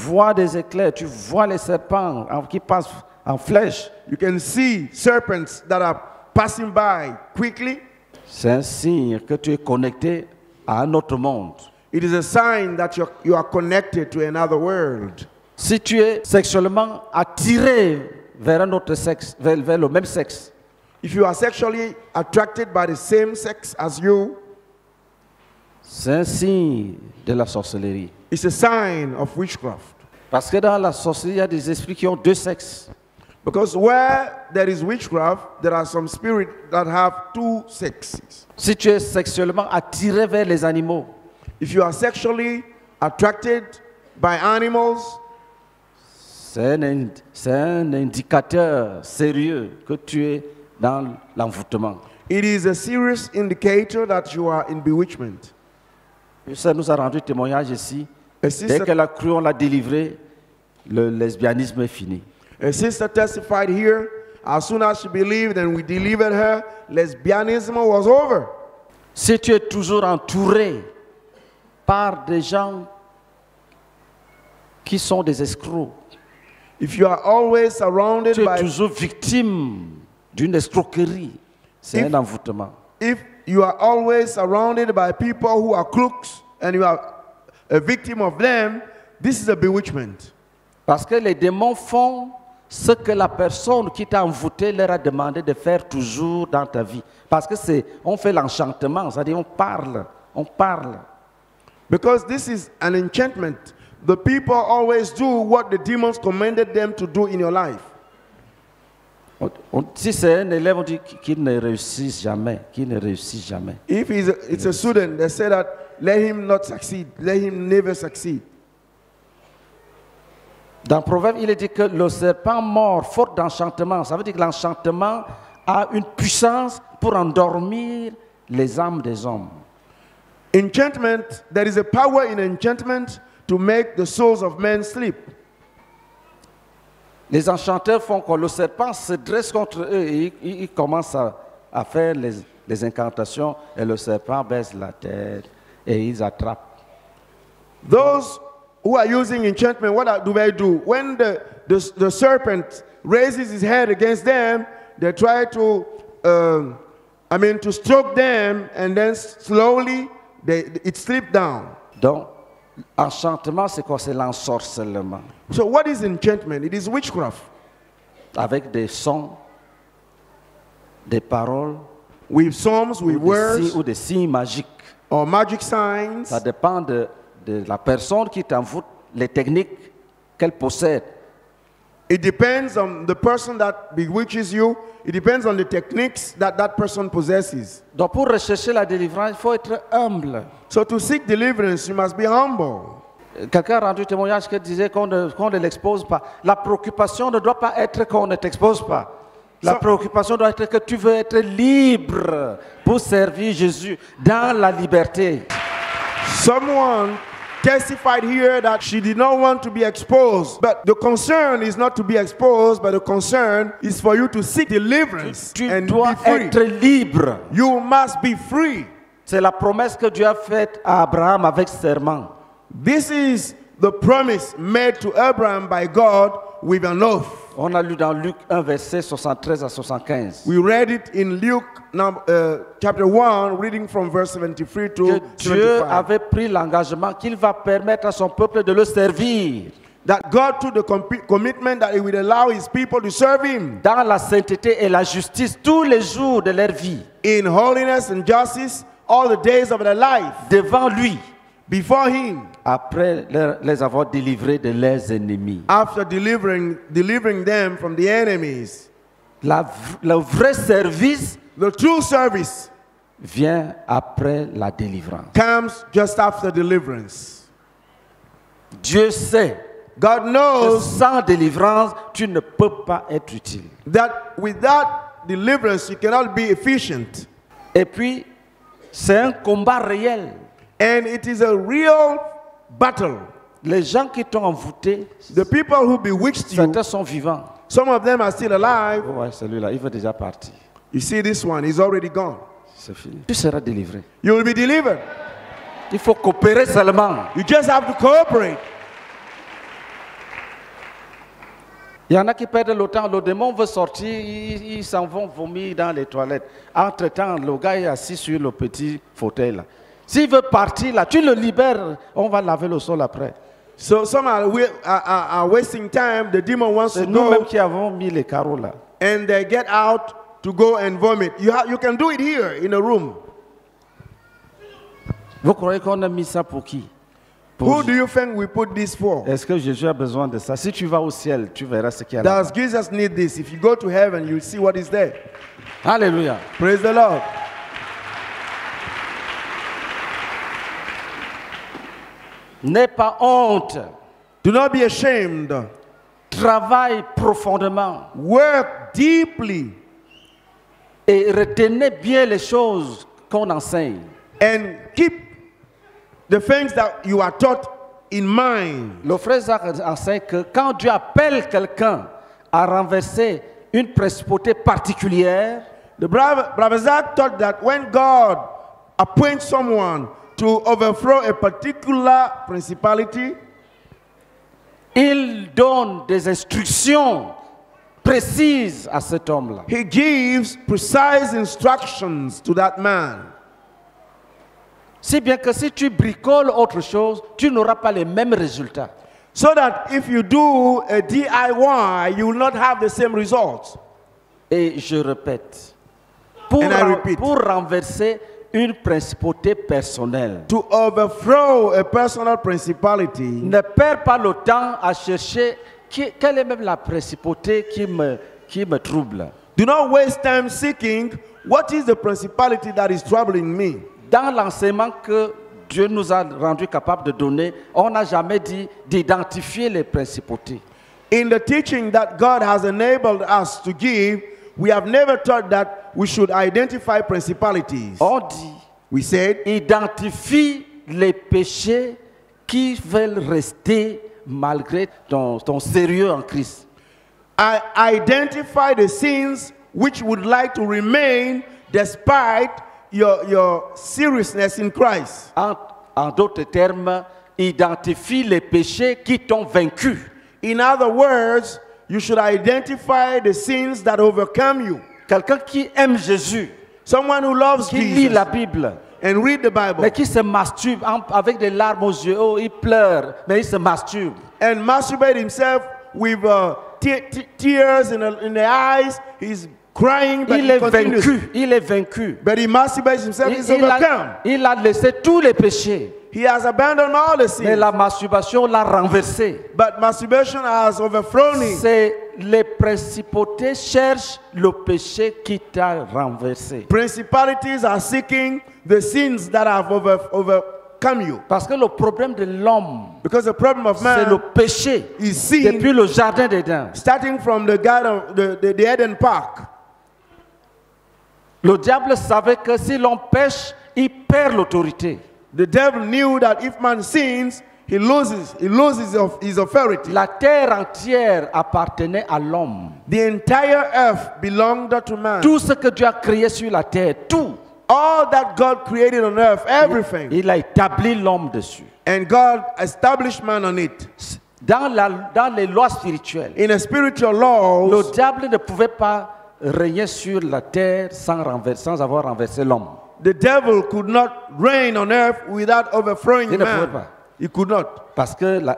vois des éclairs, tu vois les serpents en- qui passent en flèche, you can see serpents that are passing by quickly. c'est un signe que tu es connecté à un autre monde. It is a sign that you are connected to another world. Si tu es sexuellement attiré vers un autre sexe, vers, vers le même sexe, If you are sexually attracted by the same sex as you, c'est un signe de la sorcellerie. it's a sign of witchcraft. Parce que dans la sorcellerie, il y a des esprits qui ont deux sexes. Because where there is witchcraft, there are some spirits that have two sexes. Si tu es sexuellement attiré vers les animaux, If you are sexually attracted by animals, c'est un, un indicateur sérieux que tu es dans l'envoûtement. it is a serious indicator that you are in bewitchment. Ça nous a rendu témoignage ici. Dès qu'elle a cru, on l'a délivré, le lesbianisme est fini. a sister testified here. As soon as she believed and we delivered her, lesbianism was over. Si tu es toujours entouré par des gens qui sont des escrocs, If you are always surrounded tu es by toujours victime d'une escroquerie, c'est If- un envoûtement. if you are always surrounded by people who are crooks and you are a victim of them, this is a bewitchment. Parce que les démons font ce que la personne qui t'a envoûté leur a demandé de faire toujours dans ta vie. Parce que c'est, on fait l'enchantement, c'est-à-dire on parle, on parle. Because this is an enchantment. The people always do what the demons commanded them to do in your life. Si c'est un élève, on dit qu'il ne réussit jamais, qu'il ne réussit jamais. If he's a, it's a student, they say that let him not succeed, let him never succeed. Dans Proverbe, il est dit que le serpent mort, faute d'enchantement, ça veut dire que l'enchantement a une puissance pour endormir les âmes des hommes. Enchantment, there is a power in enchantment to make the souls of men sleep. Les enchanteurs font que le serpent se dresse contre eux et il, il- il commence à, à faire les, les incantations et le serpent baisse la tête et ils attrapent. Those who are using enchantment, what do they do? When the, the, the serpent raises his head against them, they try to, um, I mean, to stroke them, and then slowly they, it slips down. Donc, enchantement, c'est quoi C'est l'ensorcellement. So, what is enchantment? It is witchcraft. Avec des sons, des paroles, With psalms, ou with des, words, signes, ou des signes magiques. or magic signs. Ça dépend de, de la personne qui t'envoûte, les techniques qu'elle possède. It depends on the person that bewitches you. It depends on the techniques that that person possesses. Donc, pour rechercher la délivrance, il faut être humble. So, to seek deliverance, you must be humble. Quelqu'un a rendu témoignage qui disait qu'on ne, qu'on ne l'expose pas. La préoccupation ne doit pas être qu'on ne t'expose pas. La Ça- préoccupation doit être que tu veux être libre pour servir Jésus dans la liberté. Someone testified here that she did not want to be exposed. But the concern is not to be exposed, but the concern is for you to seek deliverance Tu and dois be free. être libre. You must be free. C'est la promesse que Dieu a faite à Abraham avec serment. This is the promise made to Abraham by God with an oath. On a lu dans Luc 1, verset 73 à 75. We read it in Luke uh, chapter 1, reading from verse 73 Que to Dieu 75. avait pris l'engagement qu'il va permettre à son peuple de le servir. that God took the commitment that He would allow His people to serve Him dans la sainteté et la justice tous les jours de leur vie, in holiness and justice all the days of their life devant lui, before Him après les avoir délivrés de leurs ennemis. after delivering, delivering them from the enemies. La le vrai service The true service vient après la délivrance. comes just after deliverance. Dieu sait God que knows sans délivrance, tu ne peux pas être utile. that without deliverance, you cannot be efficient. Et puis, c'est un combat réel. And it is a real battle. Les gens qui t'ont envoûté, The people who bewitched you, certains sont vivants. some of them are still alive. Oh ouais, celui-là, il veut déjà partir. You see, this one is already gone. C'est fini. Tu seras délivré. You will be delivered. Il faut coopérer seulement. You just have to cooperate. Il y en a qui perdent le temps. Le démon veut sortir, ils ils s'en vont vomir dans les toilettes. Entre-temps, le gars est assis sur le petit fauteuil là. S'il veut partir là, tu le libères, on va laver le sol après. So some are, are, are, wasting time. The demon wants C'est to nous-mêmes go qui avons mis les carreaux là. and they get out to go and vomit. You, ha- you can do it here in a room. Vous croyez qu'on a mis ça pour qui? Pour Who do you think we put this for? Est-ce que Jésus a besoin de ça? Si tu vas au ciel, tu verras ce qu'il y a là. Does Jesus need this? If you go to heaven, you'll see what is there. Alléluia. Praise the Lord. N'aie pas honte. Do not be ashamed. Travaille profondément Work deeply et retenez bien les choses qu'on enseigne. and keep the things that you are taught in mind. Le frère Jacques enseigne que quand Dieu appelle quelqu'un à renverser une principauté particulière, The brother, brother Zach taught that when God appoints someone to overthrow a particular principality, il donne des instructions précises à cet homme-là. he gives precise instructions to that man. Si bien que si tu bricoles autre chose, tu n'auras pas les mêmes résultats. So that if you do a DIY, you will not have the same results. Et je répète, pour, And I repeat. pour renverser une principauté personnelle, To overthrow a personal principality, ne perds pas le temps à chercher qui- quelle est même la principauté qui me, qui me trouble. do not waste time seeking what is the principality that is troubling me. Dans l'enseignement que Dieu nous a rendu capable de donner, on n'a jamais dit d'identifier les principautés. In the teaching that God has enabled us to give, we have never taught that we should identify principalities. On dit, We said, identifie les péchés qui veulent rester malgré ton, ton sérieux en Christ. I identify the sins which would like to remain despite your, your seriousness in Christ. En, en d'autres termes, identifie les péchés qui t'ont vaincu. In other words, you should identify the sins that overcome you. Quelqu'un qui aime Jésus, Someone who loves qui lit Jesus la Bible, and read the Bible mais qui se masturbe avec des larmes aux yeux. Oh, il pleure, mais il se masturbe. and masturbate himself with uh, te- te- tears in the, in the eyes. He's crying, but Il he est continues. vaincu, il est vaincu. But he masturbates himself. Il, He's il overcome. a, il a laissé tous les péchés, He has abandoned all the mais sins. la masturbation l'a renversé. But masturbation has overthrown him. C'est les principautés cherchent le péché qui t'a renversé. Principalities are seeking the sins that have over, overcome you. Parce que le problème de l'homme, Because the problem of c'est le man péché. is sin Depuis le jardin d'Éden, starting from the garden, the, the, the Eden Park. le diable savait que si l'on pêche, il perd l'autorité. The devil knew that if man sins, he loses, he loses of his authority. La terre entière appartenait à l'homme. The entire earth belonged to man. Tout ce que Dieu a créé sur la terre, tout, All that God created on earth, everything. il a établi l'homme dessus. And God established man on it. Dans, la, dans les lois spirituelles, In a spiritual le law, diable ne pouvait pas régner sur la terre sans, renverser, sans avoir renversé l'homme. The devil could not reign on earth without overthrowing Il ne pouvait man. pas. He could not. Parce que la-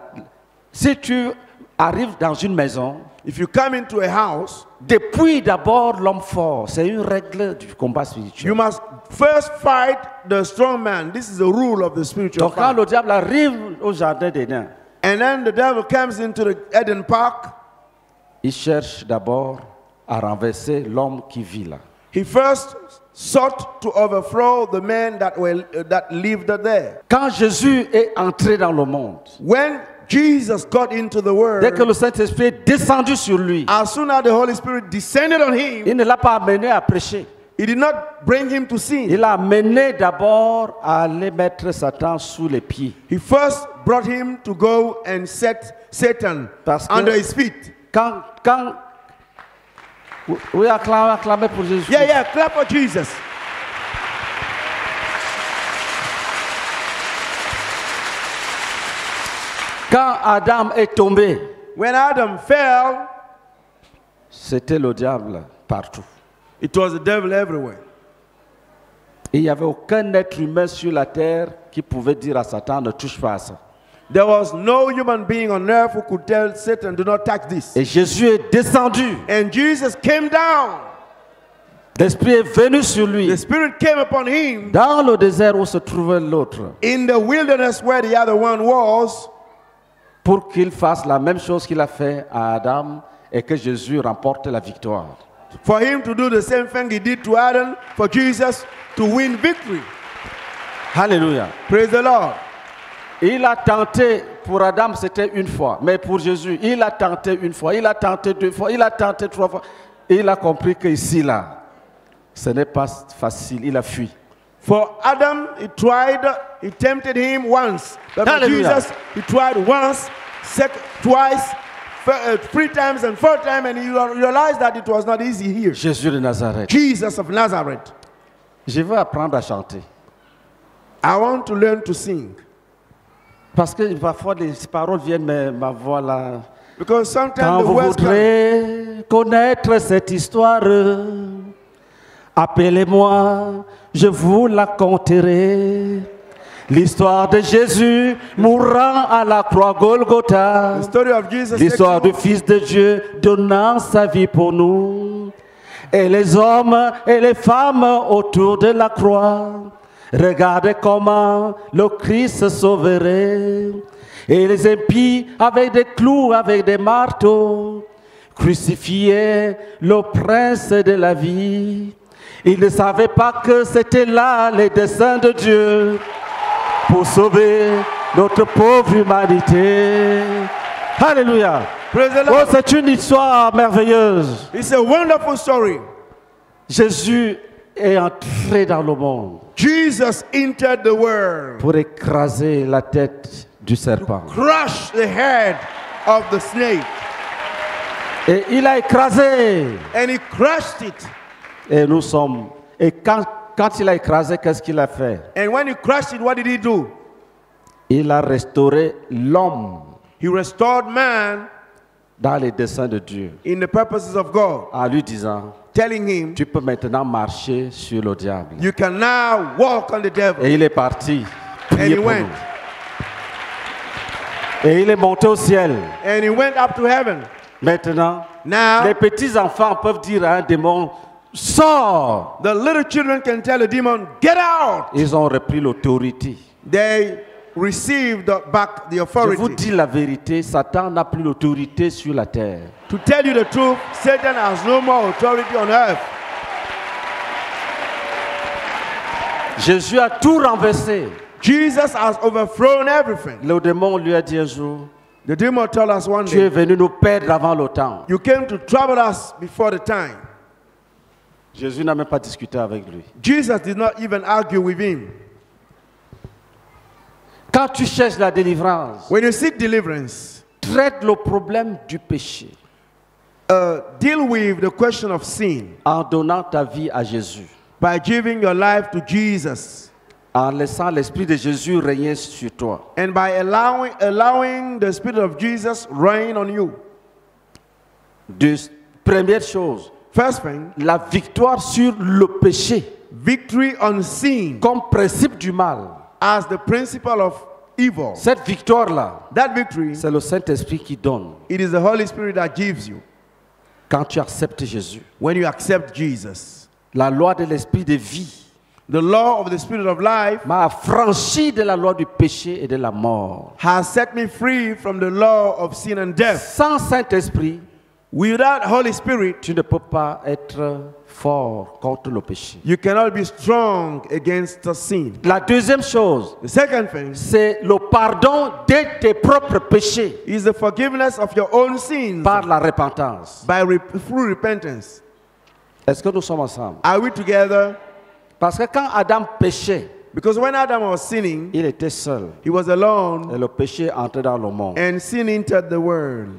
Si tu arrives dans une maison, If you come into a house, depuis d'abord l'homme fort. C'est une règle du combat spirituel. you must first fight the strong man. This is the rule of the spiritual Donc quand fight. le diable arrive au jardin d'Éden, And then the devil comes into the Eden Park. il cherche d'abord à renverser l'homme qui vit là. He first sought to overthrow the men that were that lived there. Quand Jésus est entré dans le monde, When Jesus got into the dès que world, le Saint-Esprit est descendu sur lui, as soon as the Holy Spirit descended on him, il ne l'a pas amené à prêcher. He did not bring him to sin. Il l'a amené d'abord à aller mettre Satan sous les pieds. He first brought him to go and set Satan Parce under his feet. Quand, quand, oui, acclamez, acclamez pour Jésus. Yeah, yeah, clap for Jesus. Quand Adam est tombé, When Adam fell, c'était le diable partout. it was the devil everywhere. Et il n'y avait aucun être humain sur la terre qui pouvait dire à Satan ne touche pas à ça. There was no human being on earth who could tell Satan, do not touch this. Et Jésus est descendu. And Jesus came down. L'Esprit est venu sur lui. The Spirit came upon him Dans le désert où se trouvait l'autre, in the wilderness where the other one was, pour qu'il fasse la même chose qu'il a fait à Adam et que Jésus remporte la victoire. for him to do the same thing he did to Adam, for Jesus to win victory. Hallelujah. Praise the Lord. Il a tenté, pour Adam c'était une fois, mais pour Jésus, il a tenté une fois, il a tenté deux fois, il a tenté trois fois. Et il a compris que ici, là, ce n'est pas facile, il a fui. For Adam, he tried, he tempted him once. But for. Jesus, he tried once, twice, uh, three times, and four times, and he realized that it was not easy here. Jésus de Nazareth. Jesus of Nazareth. Je veux apprendre à chanter. I want to learn to sing. Parce que parfois les paroles viennent, mais ma voix là. Because sometimes Quand the vous words voudrez connaître cette histoire, appelez-moi, je vous la conterai. L'histoire de Jésus mourant à la croix Golgotha. The story of Jesus. L'histoire du Fils de Dieu donnant sa vie pour nous. Et les hommes et les femmes autour de la croix. Regardez comment le Christ se sauverait. Et les impies avec des clous, avec des marteaux, crucifiaient le prince de la vie. Ils ne savaient pas que c'était là les desseins de Dieu pour sauver notre pauvre humanité. Alléluia. Oh, c'est une histoire merveilleuse. It's a wonderful story. Jésus est entré dans le monde Jesus entered the world, pour écraser la tête du serpent. crushed the head of the snake, Et il a écrasé. and he crushed it. Et nous sommes. Et quand, quand il a écrasé, qu'est-ce qu'il a fait? And when he crushed it, what did he do? Il a restauré l'homme He restored man dans les desseins de Dieu in the purposes of God, en lui disant, telling him, tu peux maintenant marcher sur le diable. You can now walk on the devil. Et il est parti. And he pour went. nous. Et il est monté au ciel. And he went up to heaven. Maintenant, Now, les petits enfants peuvent dire à un démon, sors. the little children can tell the demon, Get out! Ils ont repris l'autorité. They received back the Je vous authority. dis la vérité, Satan n'a plus l'autorité sur la terre. To tell you the truth, Satan has no more authority on earth. Jésus a tout renversé. Jesus has overthrown everything. Le démon lui a dit un jour, The demon told us one tu es day, venu nous perdre avant le temps. You came to trouble us before the time. Jésus n'a même pas discuté avec lui. Jesus did not even argue with him. Quand tu cherches la délivrance, When you seek deliverance, traite le problème du péché uh, deal with the question of sin en donnant ta vie à Jésus, by giving your life to Jesus en laissant l'Esprit de Jésus régner sur toi. and by allowing, allowing the Spirit of Jesus reign on you. Deux, première chose, First thing, la victoire sur le péché victory on sin comme principe du mal as the principle of evil. Cette victoire-là, That victory, c'est le Saint-Esprit qui donne it is the Holy Spirit that gives you quand tu acceptes Jésus. when you accept Jesus. La loi de l'Esprit de vie The law of the Spirit of life m'a affranchi de la loi du péché et de la mort. has set me free from the law of sin and death. Sans Saint-Esprit, Without Holy Spirit, tu ne peux pas être fort contre le péché. you cannot be strong against the sin. La deuxième chose, The second thing c'est le pardon de tes propres péchés is the forgiveness of your own sins par la repentance. by re- through repentance. Est-ce que nous sommes ensemble Are we together? Parce que quand Adam péchait, Because when Adam was sinning, il était seul. he was alone Et le péché entrait dans le monde. and sin entered the world.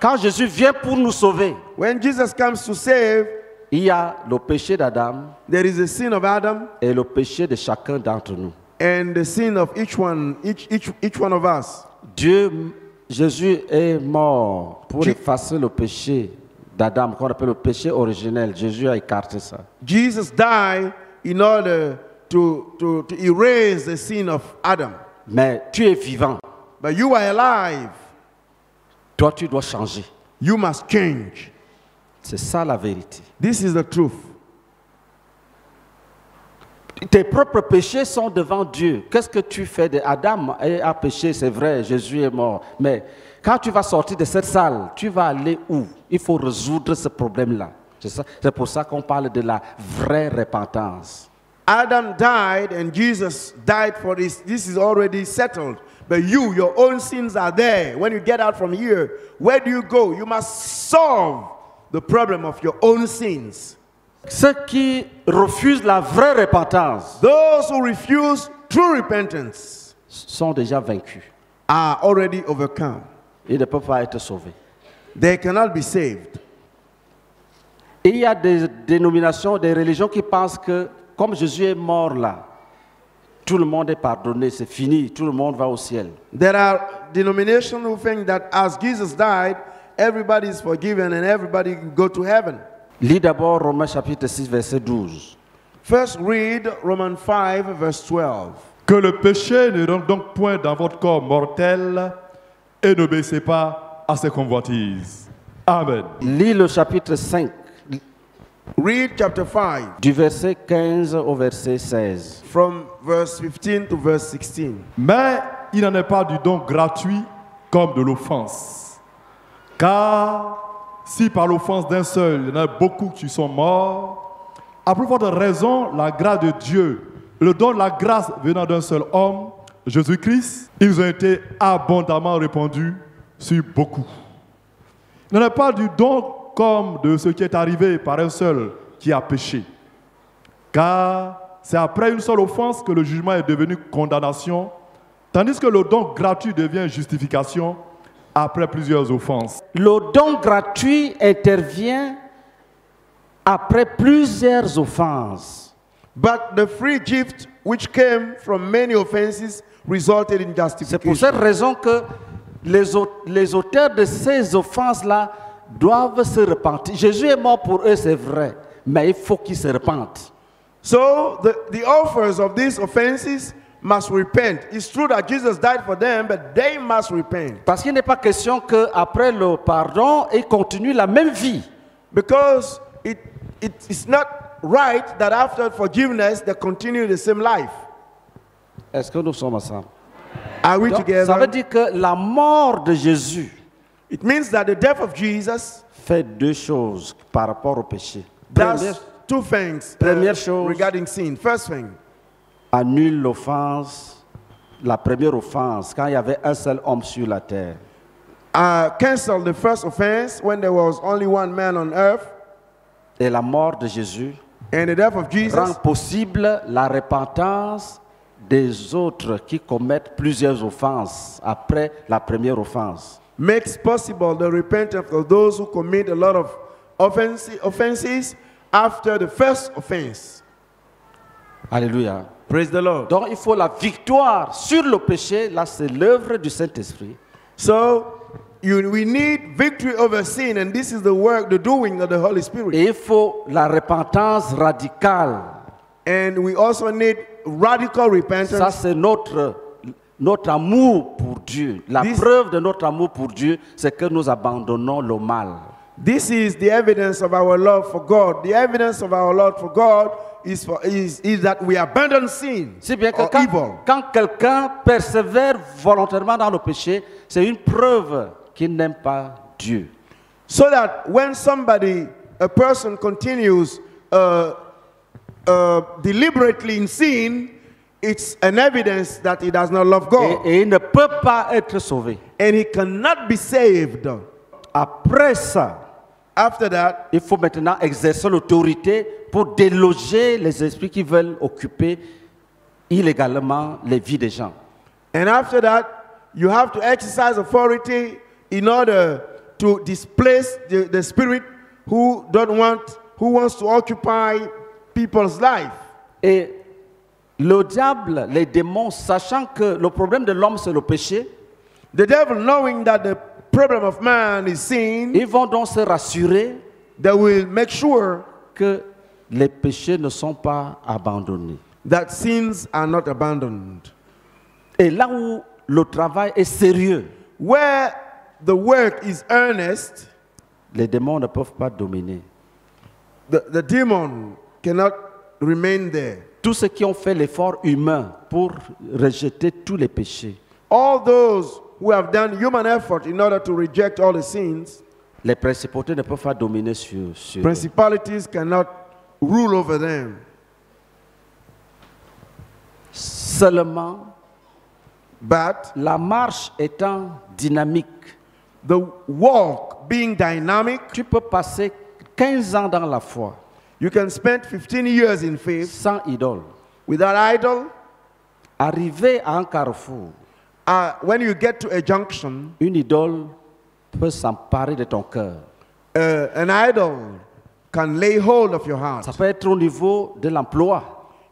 Quand Jésus vient pour nous sauver, When Jesus comes to save, il y a le péché d'Adam there is the sin of Adam et le péché de chacun d'entre nous. and the sin of each one, each, each, each one of us. Dieu, Jésus est mort pour Je- effacer le péché d'Adam, qu'on appelle le péché originel. Jésus a écarté ça. Jesus died in order to, to, to erase the sin of Adam. Mais tu es vivant. But you are alive. Toi, tu dois changer. You must change. C'est ça la vérité. This is the truth. Tes propres péchés sont devant Dieu. Qu'est-ce que tu fais de Adam a péché, c'est vrai, Jésus est mort. Mais quand tu vas sortir de cette salle, tu vas aller où? Il faut résoudre ce problème-là. C'est pour ça qu'on parle de la vraie repentance. Adam died and Jesus died for this. This is already settled. But you, your own sins are there. When you get out from here, where do you go? You must solve the problem of your own sins. Ceux qui refusent la vraie repentance Those who refuse true repentance sont déjà vaincus. are already overcome. Ils ne peuvent pas être sauvés. They cannot be saved. Et il y a des dénominations, des religions qui pensent que comme Jésus est mort là, tout le monde est pardonné, c'est fini, tout le monde va au ciel. There are denominations who think that as Jesus died, everybody is forgiven and everybody can go to heaven. Lis d'abord Romains chapitre 6, verset 12. First, read Romans 5, verse 12. Que le péché ne rentre donc point dans votre corps mortel et n'obéissez pas à ses convoitises. Amen. Lis le chapitre 5, Read chapter 5, du verset 15 au verset 16. from verse 15 to verse 16. Mais il n'en est pas du don gratuit comme de l'offense. Car si par l'offense d'un seul, il y en a beaucoup qui sont morts, à plus forte raison, la grâce de Dieu, le don de la grâce venant d'un seul homme, Jésus-Christ, ils ont été abondamment répandus sur beaucoup. Il n'en est pas du don comme de ce qui est arrivé par un seul qui a péché. Car c'est après une seule offense que le jugement est devenu condamnation, tandis que le don gratuit devient justification après plusieurs offenses. Le don gratuit intervient après plusieurs offenses. But the free gift which came from many offenses resulted in C'est pour justification. cette raison que les, les auteurs de ces offenses-là doivent se repentir. Jésus est mort pour eux, c'est vrai, mais il faut qu'ils se repentent. So the, the authors of these offenses must repent. It's true that Jesus died for them, but they must repent. Parce qu'il n'est pas question qu'après le pardon, ils continuent la même vie. Because it, it is not right that after forgiveness they continue the same life. Est-ce que nous sommes ensemble? Are we Donc, ça veut together? dire que la mort de Jésus It means that the death of Jesus fait deux choses par rapport au péché. does Première, two things uh, Première chose. regarding sin. First thing, annule l'offense, la première offense, quand il y avait un seul homme sur la terre. uh, cancel the first offense when there was only one man on earth, Et la mort de Jésus and the death of Jesus rend possible la repentance des autres qui commettent plusieurs offenses après la première offense. makes possible the repentance of those who commit a lot of offense, offenses after the first offense. Alléluia. Praise the Lord. Donc il faut la victoire sur le péché, là c'est l'œuvre du Saint-Esprit. So you, we need victory over sin, and this is the work, the doing of the Holy Spirit. Et il faut la repentance radicale. And we also need radical Ça repentance. c'est notre notre amour pour Dieu, la This- preuve de notre amour pour Dieu, c'est que nous abandonnons le mal. This is the evidence of our love for God. The evidence of our love for God is, for, is, is that we abandon sin Si bien que or quand, evil. quand quelqu'un persévère volontairement dans le péché, c'est une preuve qu'il n'aime pas Dieu. So that when somebody, a person continues uh, uh, deliberately in sin, it's an evidence that he does not love Et, God. et il ne peut pas être sauvé. And he cannot be saved. Après ça, After that, il faut maintenant exercer l'autorité pour déloger les esprits qui veulent occuper illégalement les vies des gens. and after that, you have to exercise authority in order to displace the, the spirit who don't want, who wants to occupy people's life. Et le diable, les démons, sachant que le problème de l'homme c'est le péché, The devil, knowing that the problem of man is sin, ils vont donc se rassurer they will make sure que les péchés ne sont pas abandonnés. that sins are not abandoned. Et là où le travail est sérieux, Where the work is earnest, les démons ne peuvent pas dominer. the, the demon cannot remain there. Tous ceux qui ont fait l'effort humain pour rejeter tous les péchés, All those who have done human effort in order to reject all the sins, les principautés ne peuvent pas dominer sur, sur principalities cannot rule over them. Seulement, But la marche étant dynamique, the walk being dynamic, tu peux passer 15 ans dans la foi you can spend 15 years in faith sans idole. without idol. Arriver à un carrefour, Uh, when you get to a junction, une idole peut s'emparer de ton cœur. uh, an idol can lay hold of your heart. Ça peut être au niveau de l'emploi,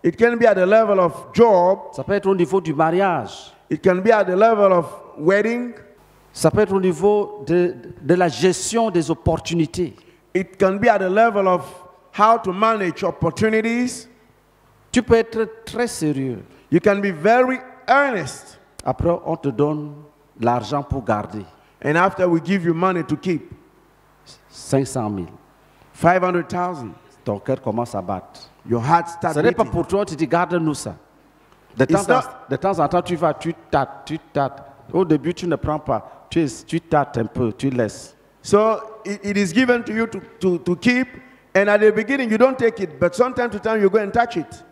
It can be at the level of job, ça peut être au niveau du mariage, it can be at the level of wedding, ça peut être au niveau de, de la gestion des opportunités. it can be at the level of how to manage opportunities. Tu peux être très sérieux. You can be very earnest. Après, on te donne l'argent pour garder. And after we give you money to keep, 500 000. 500,000, Ton cœur commence à battre. your heart Ce starts n'est pas beating. pour toi, tu dis garde-nous ça. De temps, en, de temps en temps, tu vas, tu tâtes, tu tâtes. Au début, tu ne prends pas. Tu, tu tâtes un peu, tu laisses. So it, it is given to you to, to, to keep. And at the beginning, you don't take it, but from time to time, you go and touch it.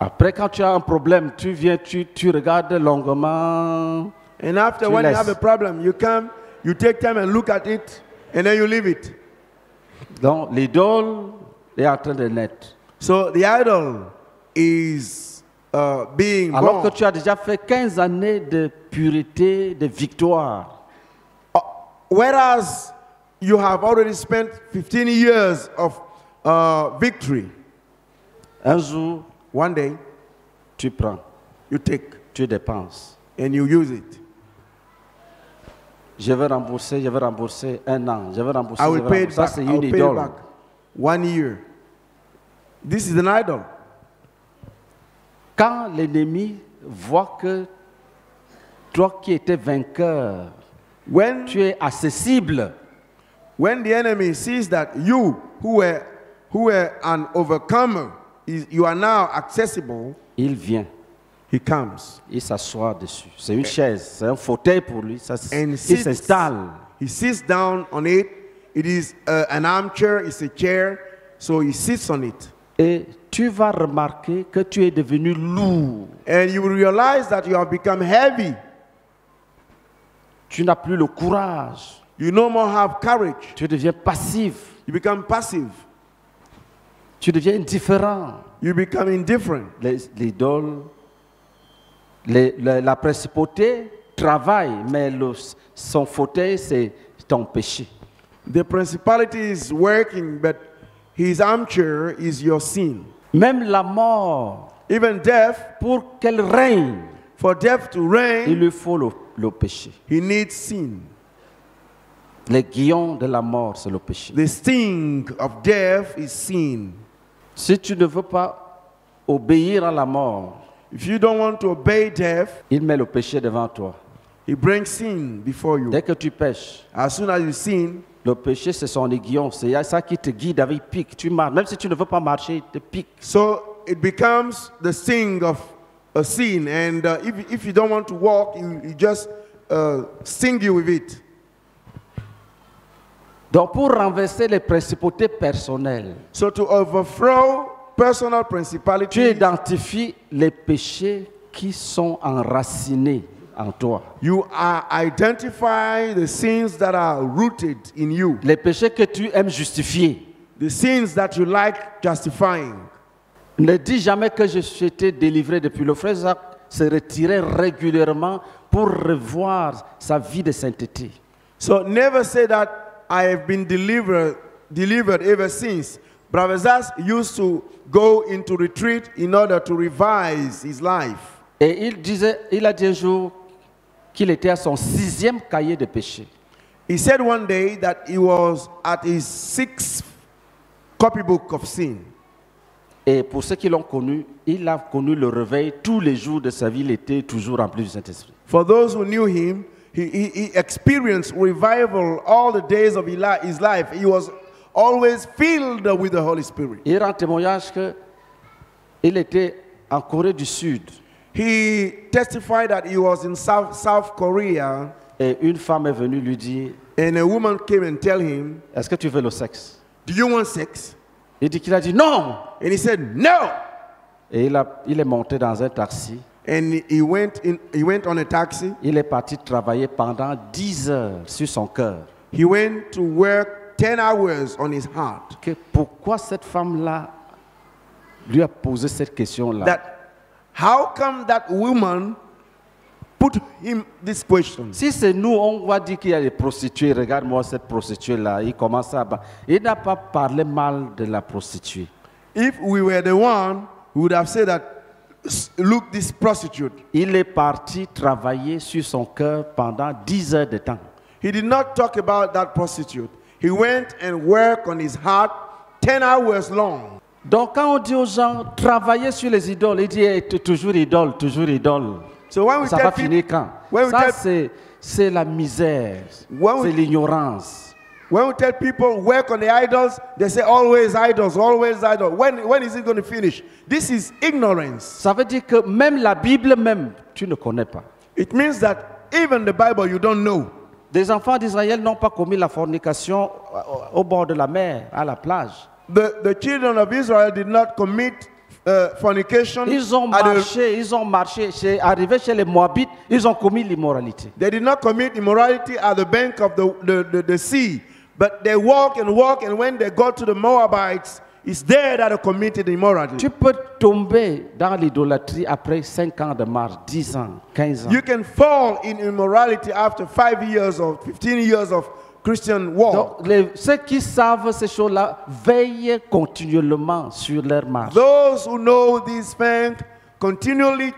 Après, quand tu as un problème, tu viens, tu, tu regardes longuement. And after, Tu when you have a problem, you come, you take time and look at it, and then you leave it. Donc, l'idole est en train de naître. So the idol is uh, being Alors que born. tu as déjà fait 15 années de pureté, de victoire. Uh, whereas you have already spent 15 years of uh, victory, Un jour, one day tu prends, you take tu dépenses. and you use it. Je vais rembourser, je vais rembourser un an, je vais rembourser. I will pay it Ça, back. c'est I une pay idole. back. One year. This is an idol. Quand l'ennemi voit que toi qui étais vainqueur, When, tu es accessible, when the enemy sees that you, who were, who were an overcomer, is, you are now accessible, il vient, he comes. il s'assoit dessus. C'est une chaise, c'est un fauteuil pour lui. Ça, il s'installe. he sits down on it. It is uh, an armchair, it's a chair, so he sits on it. Et tu vas remarquer que tu es devenu lourd. And you will realize that you have become heavy. Tu n'as plus le courage. You no more have courage. Tu deviens passif. You become passive. Tu deviens indifférent. You become indifferent. Les- L'idole, les- la, la principauté travaille, mais le- son fauteuil, c'est ton péché. The principality is working, but his armchair is your sin. Même la mort, Even death, pour qu'elle règne, for death to il reign, lui faut le, le péché. he needs sin. Les guillons de la mort, c'est le péché. The sting of death is sin. Si tu ne veux pas obéir à la mort, If you don't want to obey death, il met le péché devant toi. he brings sin before you. Dès que tu pêches, As soon as you sin, le péché, c'est son aiguillon. C'est ça qui te guide avec pique. Tu marches. Même si tu ne veux pas marcher, il te pique. so it becomes the sting of a sin. And uh, if, if you don't want to walk, you, you just uh, sting you with it. Donc, pour renverser les principautés personnelles, So to overthrow personal tu principalities, identifies les péchés qui sont enracinés en toi. you are identify the sins that are rooted in you, Les péchés que tu aimes justifier. the sins that you like justifying. Ne dis jamais que je suis été délivré depuis. Le frère Jacques se retirait régulièrement pour revoir sa vie de sainteté. So never say that I have been delivered, delivered ever since. Brother Zaz used to go into retreat in order to revise his life. Et il disait, il a dit un jour qu'il était à son sixième cahier de péché. He said one day that he was at his sixth copybook of sin. Et pour ceux qui l'ont connu, il a connu le réveil tous les jours de sa vie. Il était toujours rempli du Saint-Esprit. For those who knew him, he, he, he experienced revival all the days of his his life. He was always filled with the Holy Spirit. Il rend témoignage qu'il était en Corée du Sud He testified that he was in South, South Korea et une femme est venue lui dire and a woman came and tell him, Est-ce que tu veux le sexe? Do you want sex? Il dit qu'il a dit non. And he said, No. Et il, a- il est monté dans un taxi. And he went, in, he went on a taxi. Il est parti travailler pendant 10 heures sur son cœur. He went to work 10 hours on his heart. Que pourquoi cette femme-là lui a posé cette question-là? That how come that woman put him this question? Si c'est nous, on va dire qu'il y a des prostituées. Regarde-moi cette prostituée-là. Il commence à. Il n'a pas parlé mal de la prostituée. If we were the one, we would have said that, "S- look, this prostitute. Il est parti travailler sur son cœur pendant 10 heures de temps. He did not talk about that prostitute. He went and worked on his heart 10 hours long. Donc, quand on dit aux gens, travaillez sur les idoles, il dit Eh, toujours idole, toujours idole. So when we Ça tell va people, finir quand when we Ça, tell- c'est, c'est la misère. When we- C'est l'ignorance. when we tell people work on the idols, they say always idols, always idols. When, when is it going to finish? This is ignorance. Ça veut dire que même la Bible, même, tu ne connais pas. It means that even the Bible you don't know. Des enfants d'Israël n'ont pas commis la fornication au- au bord de la mer, à la plage. The, the children of Israel did not commit uh, fornication. Ils ont at the- marché, ils ont marché, chez, arrivé chez les Moabites, ils ont commis l'immoralité. they did not commit immorality at the bank of the, the, the, the sea, but they walk and walk, and when they got to the Moabites, it's there that they committed immorality. Tu peux tomber dans l'idolâtrie après 5 ans de marche, 10 ans, 15 ans. You can fall in immorality after five years or 15 years of Christian walk. Donc, les- ceux qui savent ces choses-là veillent continuellement sur leur marche. Those who know these things continually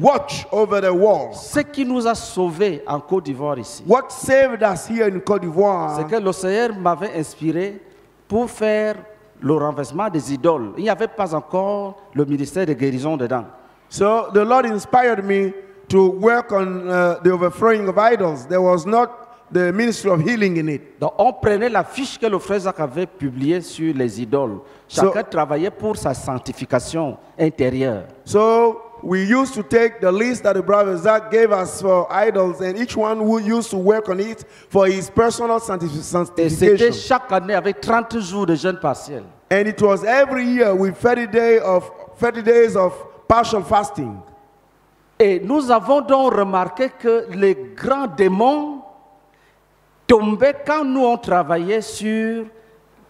watch over the walls. Ce qui nous a sauvés en Côte d'Ivoire ici, What saved us here in c'est d'Ivoire que le Seigneur m'avait inspiré pour faire le renversement des idoles. Il n'y avait pas encore le ministère de guérison dedans. So the Lord inspired me to work on uh, the overthrowing of idols. There was not the ministry of healing in it. Donc on prenait la fiche que le frère Jacques avait publiée sur les idoles. Chacun travaillait pour sa sanctification intérieure. So we used to take the list that the brother Zach gave us for idols, and each one who used to work on it for his personal Et c'était sanctification. chaque année avec 30 jours de jeûne partiel. And it was every year with 30 day of 30 days of partial fasting. Et nous avons donc remarqué que les grands démons tombaient quand nous on travaillait sur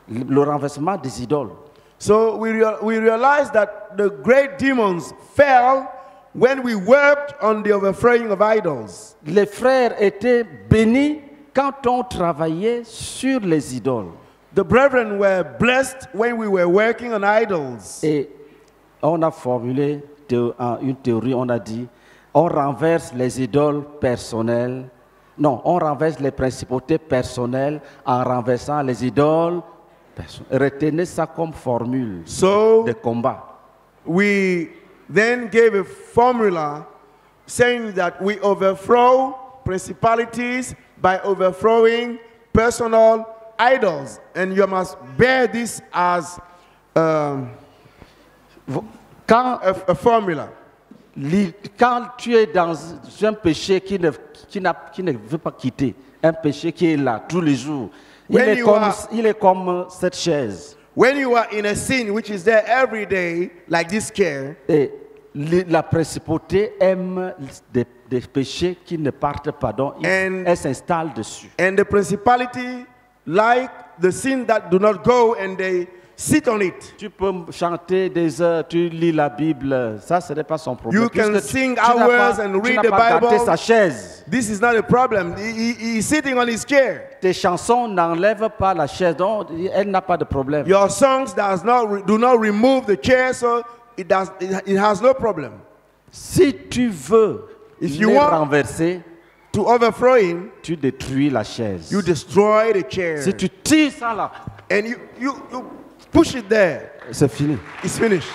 le renversement des idoles. So we, rea- we realized that the great demons fell when we worked on the overthrowing of idols. Les frères étaient bénis quand on travaillait sur les idoles. The brethren were blessed when we were working on idols. Et on a formulé une théorie, on a dit, on renverse les idoles personnelles. Non, on renverse les principautés personnelles en renversant les idoles Retenez ça comme formule So de combat. we then gave a formula saying that we overthrow principalities by overthrowing personal idols. And you must bear this as um, Quand, a, a formula. quand tu es dans un péché qui ne, qui, qui ne veut pas quitter, un péché qui est là tous les jours, il When est, you comme, are- il est comme cette chaise. When you are in a sin which is there every day, like this care, Et la principauté aime des, des péchés qui ne partent pas, donc And- elle s'installe dessus. and the principality, like the sin that do not go, and they sit on it. Tu peux chanter des heures, tu lis la Bible, ça ce n'est pas son problème. You can tu- sing tu hours pas- and read the Bible. sa chaise. This is not a problem. He, he- he's sitting on his chair. Tes chansons n'enlèvent pas la chaise, donc elle n'a pas de problème. Your songs does not do not remove the chair, so it does it, has no problem. Si tu veux If you les want- renverser, To overthrow him, tu détruis la chaise. you destroy the chair, Si tu tires ça là, and you, you you push it there. c'est fini. It's finished.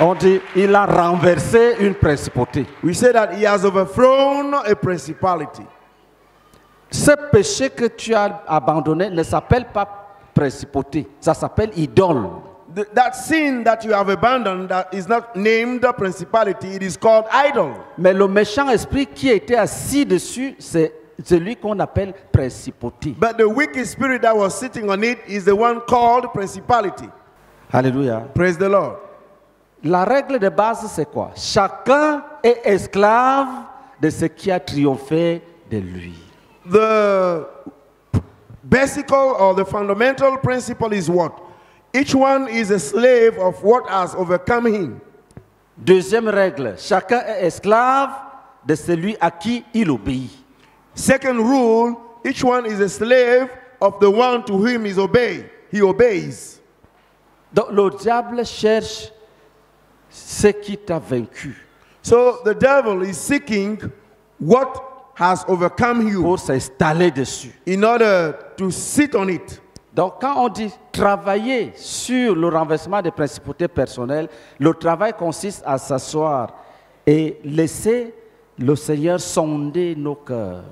On dit, il a renversé une principauté. We say that he has overthrown a principality. Ce péché que tu as abandonné ne s'appelle pas principauté, ça s'appelle idole. The- that sin that you have abandoned that is not named principality, it is called idol. Mais le méchant esprit qui était assis dessus, c'est celui qu'on appelle principauté. But the wicked spirit that was sitting on it is the one called principality. Alléluia. Praise the Lord. La règle de base, c'est quoi? Chacun est esclave de ce qui a triomphé de lui. The basic or the fundamental principle is what? Each one is a slave of what has overcome him. Deuxième règle, chacun est esclave de celui à qui il obéit. Second rule, each one is a slave of the one to whom is obey. He obeys. Donc le diable cherche ce qui t'a vaincu So the devil is seeking what has overcome you pour s'installer dessus. in order to sit on it. Donc quand on dit travailler sur le renversement des principautés personnelles, le travail consiste à s'asseoir et laisser le Seigneur sonder nos cœurs.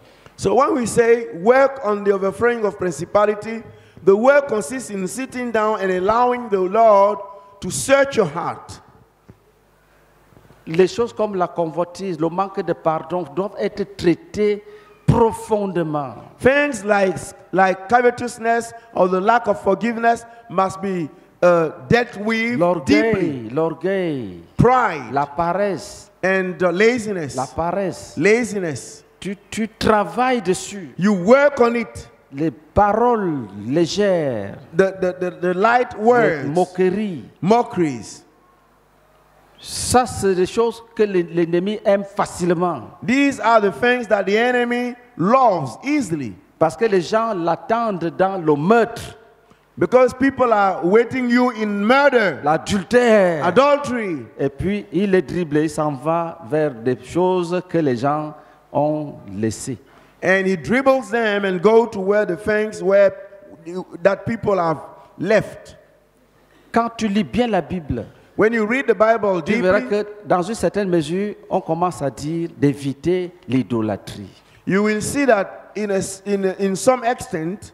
So when we say work on the overthrowing of principality, the work consists in sitting down and allowing the Lord to search your heart. Les choses comme la convoitise, le manque de pardon doivent être traitées profondément. Things like, like covetousness or the lack of forgiveness must be uh, dealt with deeply. L'orgueil, l'orgueil, Pride la paresse, and uh, laziness. la paresse. Laziness. Tu, tu travailles dessus. You work on it. Les paroles légères, The, the, the, the light les words, moqueries. mockeries. Ça, c'est des choses que l'e- l'ennemi aime facilement. These are the things that the enemy loves easily. Parce que les gens l'attendent dans le meurtre, Because people are waiting you in murder, l'adultère. adultery. Et puis, il est dribblé, il s'en va vers des choses que les gens ont laissées. And he dribbles them and go to where the things where that people have left. Quand tu lis bien la Bible, When you read the Bible tu verras deeply, que dans une certaine mesure, on commence à dire d'éviter l'idolâtrie. you will see that in, a, in, a- in some extent,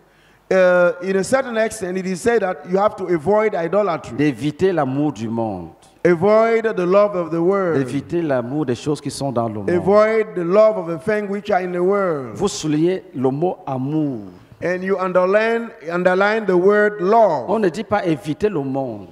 uh, in a certain extent, it is said that you have to avoid idolatry, D'éviter l'amour du monde. Avoid the love of the world, D'éviter l'amour des choses qui sont dans le monde. avoid the love of the things which are in the world. Vous soulignez le mot amour. And you underline, underline the word love. On ne dit pas éviter le monde.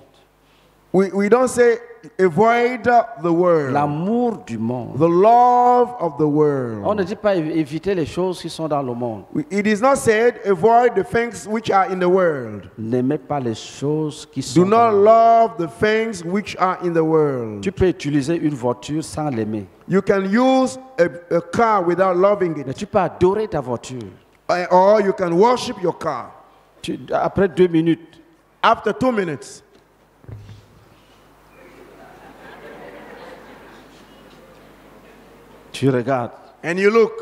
We, we don't say avoid the world, L'amour du monde. the love of the On world. ne dit pas év- éviter les choses qui sont dans le monde. It is not said avoid the things which are in the world. N'aimez pas les choses qui sont Do dans not le monde. love the things which are in the world. Tu peux utiliser une voiture sans l'aimer. You can use a, a car without loving Mais it, tu peux adorer ta voiture. Uh, or you can worship your car. Tu- après deux minutes, After two minutes, tu regardes. and you look,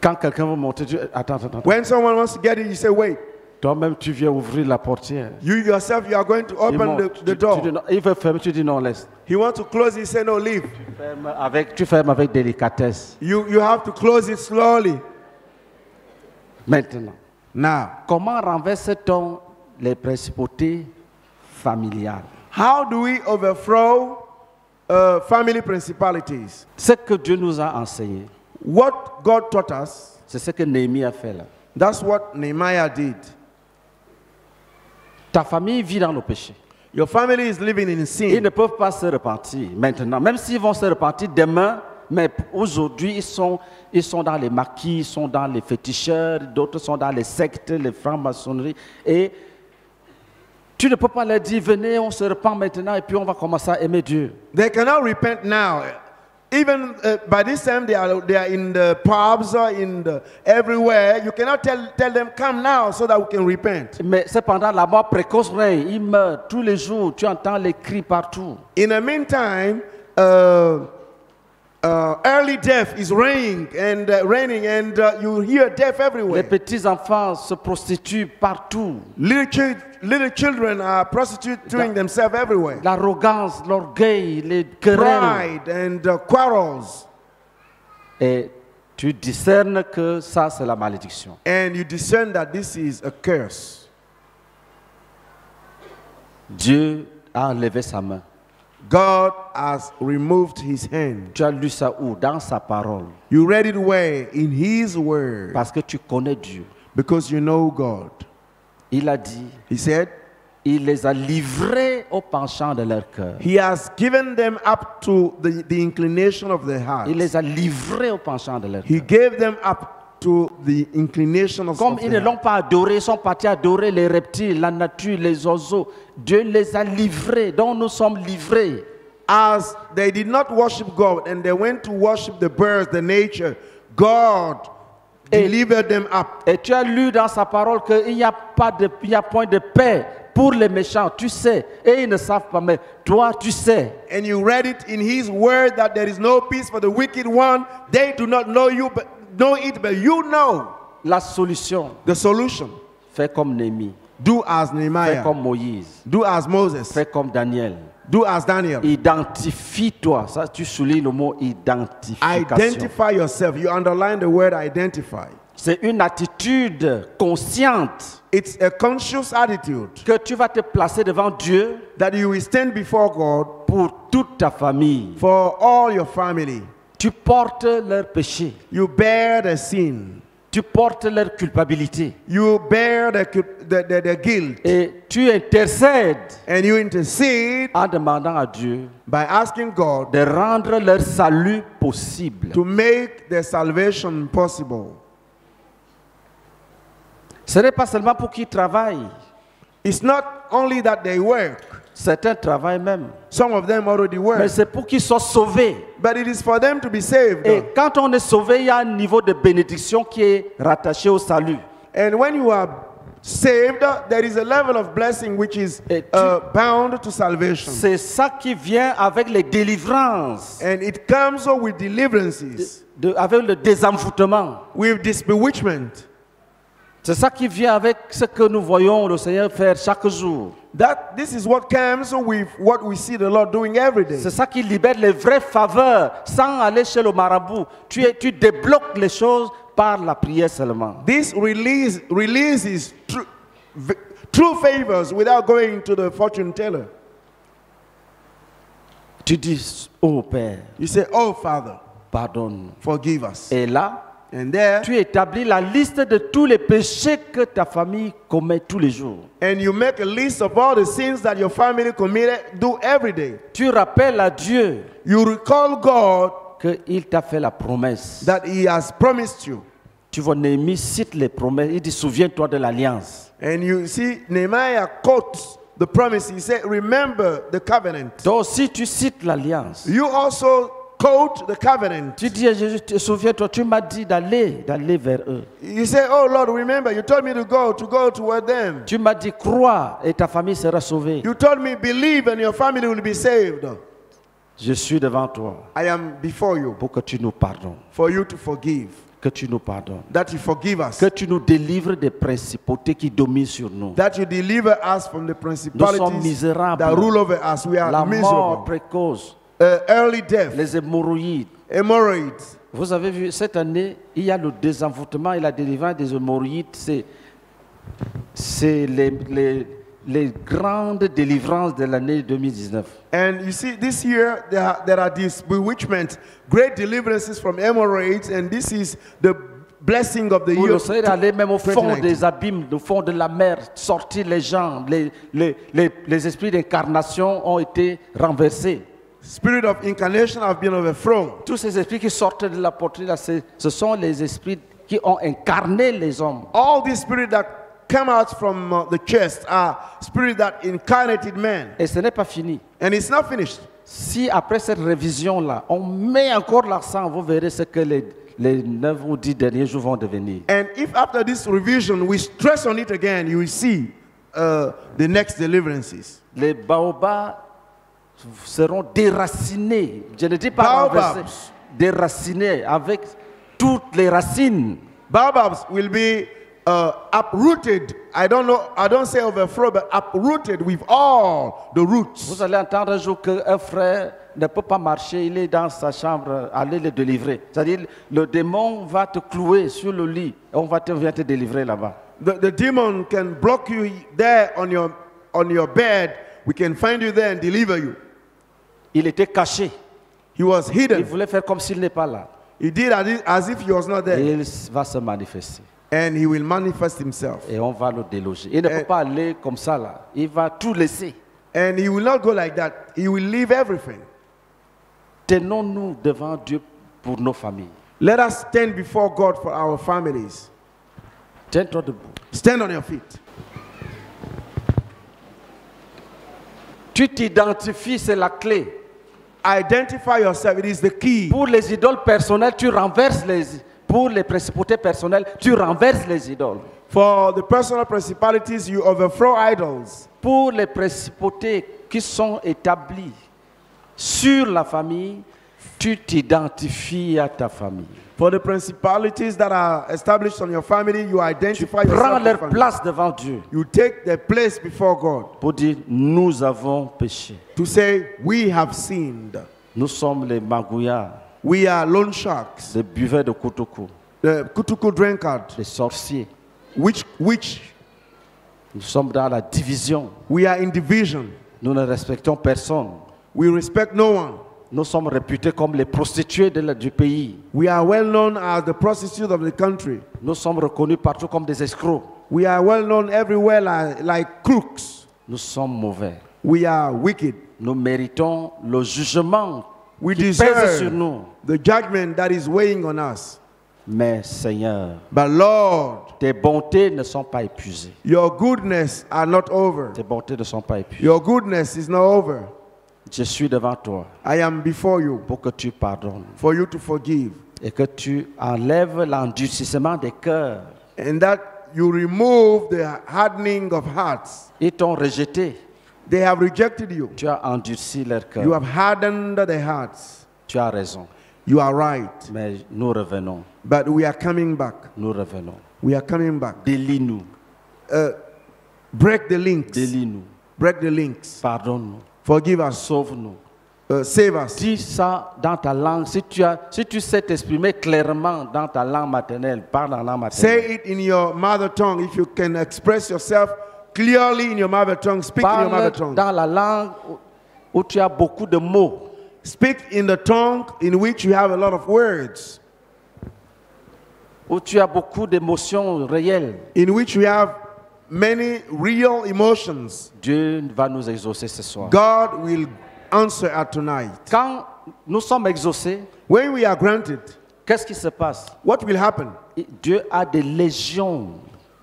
Quand quelqu'un veut monter, tu... attends, attends, attends. When someone wants to get in, you say, wait. Toi-même, tu viens ouvrir la portière. You yourself, you are going to open monte. the, Tu- the tu door. dis non. Il veut fermer, tu dis non, laisse. He wants to close it, say, no, leave. Ferme avec, tu fermes avec délicatesse. You, you have to close it slowly. Maintenant, Now, comment renverse-t-on les principautés familiales how do we overthrow uh, family principalities? Ce que Dieu nous a enseigné, What God taught us, c'est ce que Néhémie a fait là. that's what Nehemiah did. Ta famille vit dans le péché. Your family is living in Ils sin. ne peuvent pas se repentir maintenant. Même s'ils vont se repentir demain, mais aujourd'hui, ils sont, ils sont dans les maquis, ils sont dans les féticheurs, d'autres sont dans les sectes, les francs-maçonneries. Et tu ne peux pas leur dire, venez, on se repent maintenant et puis on va commencer à aimer Dieu. They cannot repent now. Even uh, by this time, they are, they are in the pubs or in the, everywhere. You cannot tell, tell them, come now so that we can repent. Mais cependant, la mort précoce règne. Ils meurent tous les jours. Tu entends les cris partout. In the meantime, uh, uh, early death is reigning and uh, reigning, and uh, you hear death Les everywhere. petits-enfants se prostituent partout. Little, chil- little children are prostituting themselves everywhere. L'arrogance, l'orgueil, les querelles. Pride and uh, quarrels, Et tu discernes que ça, c'est la malédiction. and you discern that this is a curse. Dieu a enlevé sa main. God has removed his hand. Tu as lu ça où Dans sa parole. You read it where? In his word. Parce que tu connais Dieu. Because you know God. Il a dit, He said, il les a livrés au penchant de leur cœur. He has given them up to the, the inclination of their heart. Il les a livrés au penchant de leur He gave them up to the inclination of, Comme ils ne l'ont pas adoré, ils sont partis adorer les reptiles, la nature, les oiseaux. Dieu les a livrés, donc nous sommes livrés. As they did not worship God and they went to worship the birds, the nature, God Et- delivered them up. Et tu as lu dans sa parole qu'il n'y a pas de, il n'y a point de paix pour les méchants, tu sais. Et ils ne savent pas, mais toi, tu sais. And you read it in His word that there is no peace for the wicked one. They do not know you, but know it, but you know La solution, the solution. fais comme Némi, Do as fais Nehemiah. comme Moïse, Do as Moses. fais comme Daniel. Do as Daniel. Identifie-toi. Ça, tu soulignes le mot identification. Identify yourself. You underline the word identify. C'est une attitude consciente It's a conscious attitude que tu vas te placer devant Dieu that you will stand before God pour toute ta famille. for all your family. Tu portes leur péché. You bear the sin. Tu portes leur culpabilité. You bear the, the, the, the guilt. Et tu intercèdes And you intercede en demandant à Dieu by asking God de rendre leur salut possible. to make their salvation possible. Ce n'est pas seulement pour qu'ils travaillent. It's not only that they work, Certains travaillent même. some of them already Mais work, c'est pour qu'ils soient sauvés. but it is for them to be saved. Et quand on est sauvé, il y a un niveau de bénédiction qui est rattaché au salut. And when you are saved, there is a level of blessing which is Et tu- uh, bound to salvation. C'est ça qui vient avec les délivrances, And it comes with deliverances, de- avec le désenvoûtement. with this bewitchment. C'est ça qui vient avec ce que nous voyons le Seigneur faire chaque jour. That this is what comes with what we see the Lord doing every day. C'est ça qui libère les vraies faveurs sans aller chez le marabout. Tu, tu débloques les choses par la prière seulement. This release releases true, true favors without going to the fortune teller. Tu dis, oh Père, You say, "Oh Father, pardonne. forgive us." Et là, And there, tu établis la liste de tous les péchés que ta famille commet tous les jours. and you make a list of all the sins that your family committed do every day. Tu rappelles à Dieu You recall God qu'il t'a fait la promesse. that He has promised you. Tu vois, Néhémie cite les promesses. Il dit, souviens-toi de l'alliance. And you see, Nehemiah quotes the promise. He said, Remember the covenant. Toi aussi, tu cites l'alliance. You also quote the covenant. Tu dis à Jésus, souviens-toi, tu m'as dit d'aller, d'aller vers eux. You say, Oh Lord, remember, you told me to go, to go toward them. Tu m'as dit, crois et ta famille sera sauvée. You told me, believe and your family will be saved. Je suis devant toi I am before you pour que tu nous pardonnes. for you to forgive. que tu nous pardonnes, that you forgive us, que tu nous délivres des principautés qui dominent sur nous. that you deliver us from the principalities misérables. that rule over us. We are La mort miserable. précoce, Uh, early death, les hémorroïdes. hemorrhoids. Vous avez vu, cette année, il y a le désenvoûtement et la délivrance des hémorroïdes. C'est, c'est les, les- les grandes délivrances de l'année 2019. And you see, this year there are, there are these bewitchment, great deliverances from hemorrhoids, and this is the blessing of the year. Seigneur aller même au fond 2019. des abîmes, au fond de la mer, sortir les gens, les, les, les, les esprits d'incarnation ont été renversés. Spirit of incarnation have been overthrown. Tous ces esprits qui sortent de la poitrine, là, ce sont les esprits qui ont incarné les hommes. All these spirits that come out from uh, the chest are spirits that incarnated man. Et ce n'est pas fini. And it's not finished. Si après cette révision-là, on met encore l'accent, vous verrez ce que les, les 9 ou 10 derniers jours vont devenir. And if after this revision we stress on it again, you will see uh, the next deliverances. Les baobabs seront déracinés. Je ne dis pas renversés, déracinés avec toutes les racines. Baobabs will be uh, uprooted. I don't know, I don't say overthrown, but uprooted with all the roots. Vous allez entendre un jour qu'un frère ne peut pas marcher, il est dans sa chambre, allez le délivrer. C'est-à-dire, le démon va te clouer sur le lit et on va te, vient te délivrer là-bas. The, the demon can block you there on your, on your bed. We can find you there and deliver you. Il était caché. He was Il hidden. voulait faire comme s'il n'est pas là. He did as if, he was not Et there. il va se manifester. And he will manifest himself. Et on va le déloger. Il ne Eh. peut pas aller comme ça là. Il va tout laisser. And he will not go like that. He will leave everything. Tenons-nous devant Dieu pour nos familles. Let us stand before God for our families. Tiens-toi debout. Stand on your feet. Tu t'identifies, c'est la clé. Identify yourself. It is the key. Pour les idoles personnelles, tu renverses les. Pour les principautés personnelles, tu renverses les idoles. For the personal principalities, you overthrow idols. Pour les principautés qui sont établies sur la famille, tu t'identifies à ta famille. For the principalities that are established on your family, you identify Prends yourself. leur family. place devant Dieu You take their place before God pour dire nous avons péché. to say, We have sinned. Nous sommes les magouillards, We are loan sharks, les buveurs de kutuku. the kutuku drinkard, les sorciers. which, which Nous sommes dans la division. we are in division. Nous ne respectons personne. We respect no one. Nous sommes réputés comme les prostituées de la- du pays. We are well known as the prostitutes of the country. Nous sommes reconnus partout comme des escrocs. We are well known everywhere like, like crooks. Nous sommes mauvais. We are wicked. Nous méritons le jugement We qui pèse sur deserve nous. the judgment that is weighing on us. Mais Seigneur, But Lord, tes bontés ne sont pas épuisées. your goodness are not over. Tes bontés ne sont pas épuisées. Your goodness is not over. Je suis devant toi I am before you pour que tu pardonnes for you to forgive. et que tu enlèves l'endurcissement des cœurs. And that you remove the hardening of hearts. Ils t'ont rejeté. They have rejected you. Tu as endurci leur cœur. You have hardened their hearts. Tu as raison. You are right. Mais nous revenons. But we are coming back. Nous revenons. We are coming back. Délie-nous. Uh, break the links. Délie-nous. Break the links. Pardonne-nous. Forgive us. Sauve-nous. Uh, save us. Dis ça dans ta langue. Si tu, as, si tu sais t'exprimer clairement dans ta langue maternelle, parle en langue maternelle. Say it in your mother tongue. If you can express yourself clearly in your mother tongue, speak in your mother Parle tongue. dans la langue où, où tu as beaucoup de mots. Speak in the tongue in which you have a lot of words, Où tu as beaucoup d'émotions réelles. in which you have many real emotions. Dieu va nous exaucer ce soir. God will answer at tonight. Quand nous sommes exaucés, When we are granted, qu'est-ce qui se passe? what will happen? Dieu a des légions,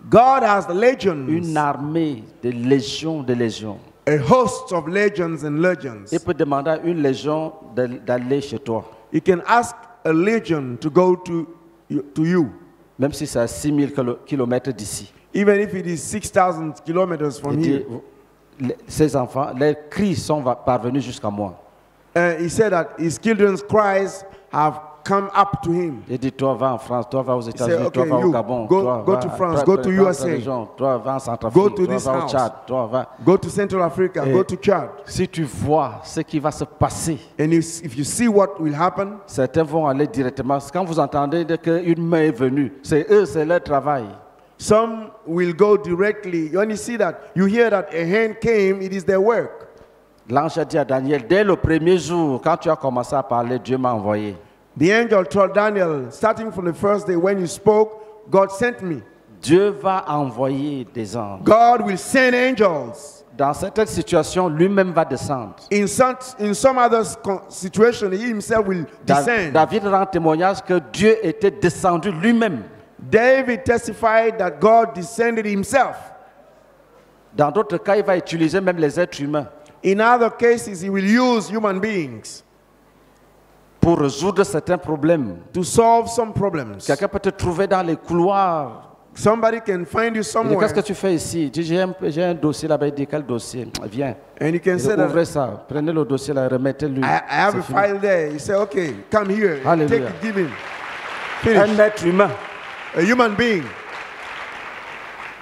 God has legions, une armée de légions, de légions. a host of legions and legions. Il peut demander à une légion d'aller chez toi, You can ask a legion to go to you, to you, même si c'est à 6000 km d'ici. Even if it is 6,000 kilometers from here. ces enfants, leurs cris sont parvenus jusqu'à moi. Uh, he said that his children's cries have come up to him. Il dit, toi va en France, toi va aux said, États-Unis, okay, toi va au Gabon, go- toi go va to France, toi- go to USA. région, toi va en Go Centrafrique, to toi this va au house. Tchad, toi va... Go to Central Africa, Eh. go to Chad. Si tu vois ce qui va se passer, And you, if you see what will happen, certains vont aller directement. Quand vous entendez dire qu'une main est venue, c'est eux, c'est leur travail. Some will go directly. You see that, you hear that a hand came, it is their work. L'ange a dit à Daniel, dès le premier jour, quand tu as commencé à parler, Dieu m'a envoyé. The angel told Daniel, starting from the first day when you spoke, God sent me. Dieu va envoyer des anges. God will send angels. Dans certaines situations, lui-même va descendre. In some, in some other situation, he himself will descend. David rend témoignage que Dieu était descendu lui-même. David testified that God descended himself. Dans d'autres cas, il va utiliser même les êtres humains In other cases, he will use human beings pour résoudre certains problèmes. to solve some problems. Quelqu'un peut te trouver dans les couloirs. Somebody can find you Il dit, somewhere qu'est-ce que tu fais ici j'ai un, j'ai un dossier là-bas. Il dit, quel dossier Viens. and you can Il dit, say that ouvrez ça. Prenez le dossier là, remettez-lui. I, I have C'est a fini. file there. You say, okay, come here. Hallelujah. Take it, give him. Un être humain. A human being.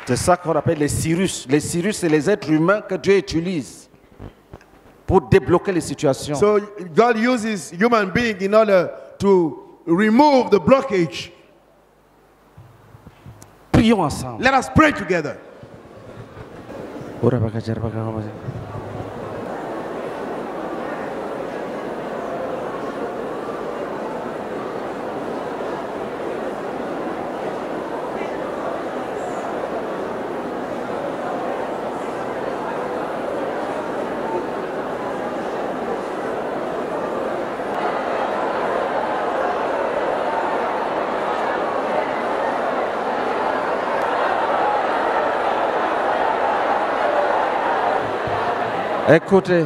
C'est ça qu'on appelle les Cyrus. Les Cyrus, c'est les êtres humains que Dieu utilise pour débloquer les situations. So God uses human being in order to remove the blockage. Prions ensemble. Let us pray together. Écoutez.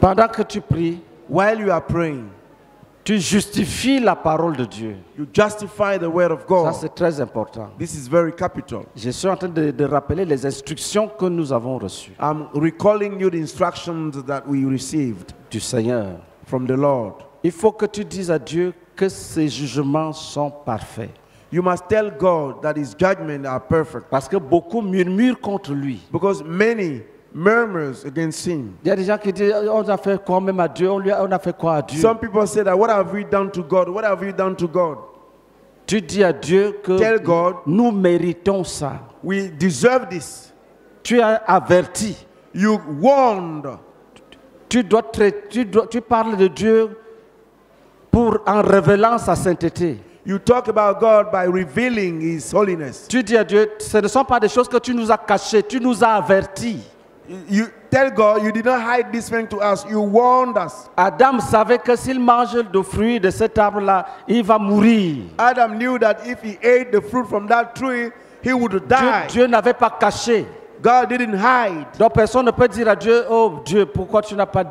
Pendant que tu pries, While you are praying, tu justifies la parole de Dieu. you justify the word of Ça, God. c'est très important. This is very capital. Je suis en train de, de rappeler les instructions que nous avons reçues I'm recalling you the instructions that we received du Seigneur. from the Lord. Il faut que tu dises à Dieu que ses jugements sont parfaits. You must tell God that his judgments are perfect Parce que beaucoup murmurent contre lui. because many murmurs against him. Il y a des gens qui disent on a fait quoi même à Dieu? On, lui a, on a fait quoi à Dieu? Some people say that what have we done to God? What have we done to God? Tu dis à Dieu que Tell God. nous méritons ça. We deserve this. Tu as averti. You warned. Tu, dois tu, dois- tu parles de Dieu pour en révélant sa sainteté. You talk about God by revealing his holiness. Tu dis à Dieu, ce ne sont pas des choses que tu nous as cachées, tu nous as avertis. You tell God you did not hide this thing to us. You warned us. Adam savait que s'il mange le fruit de cet arbre-là, il va mourir. Adam knew that if he ate the fruit from that tree, he would die. Dieu n'avait pas caché. God didn't hide. Donc personne ne peut dire à Dieu, oh Dieu, pourquoi tu n'as pas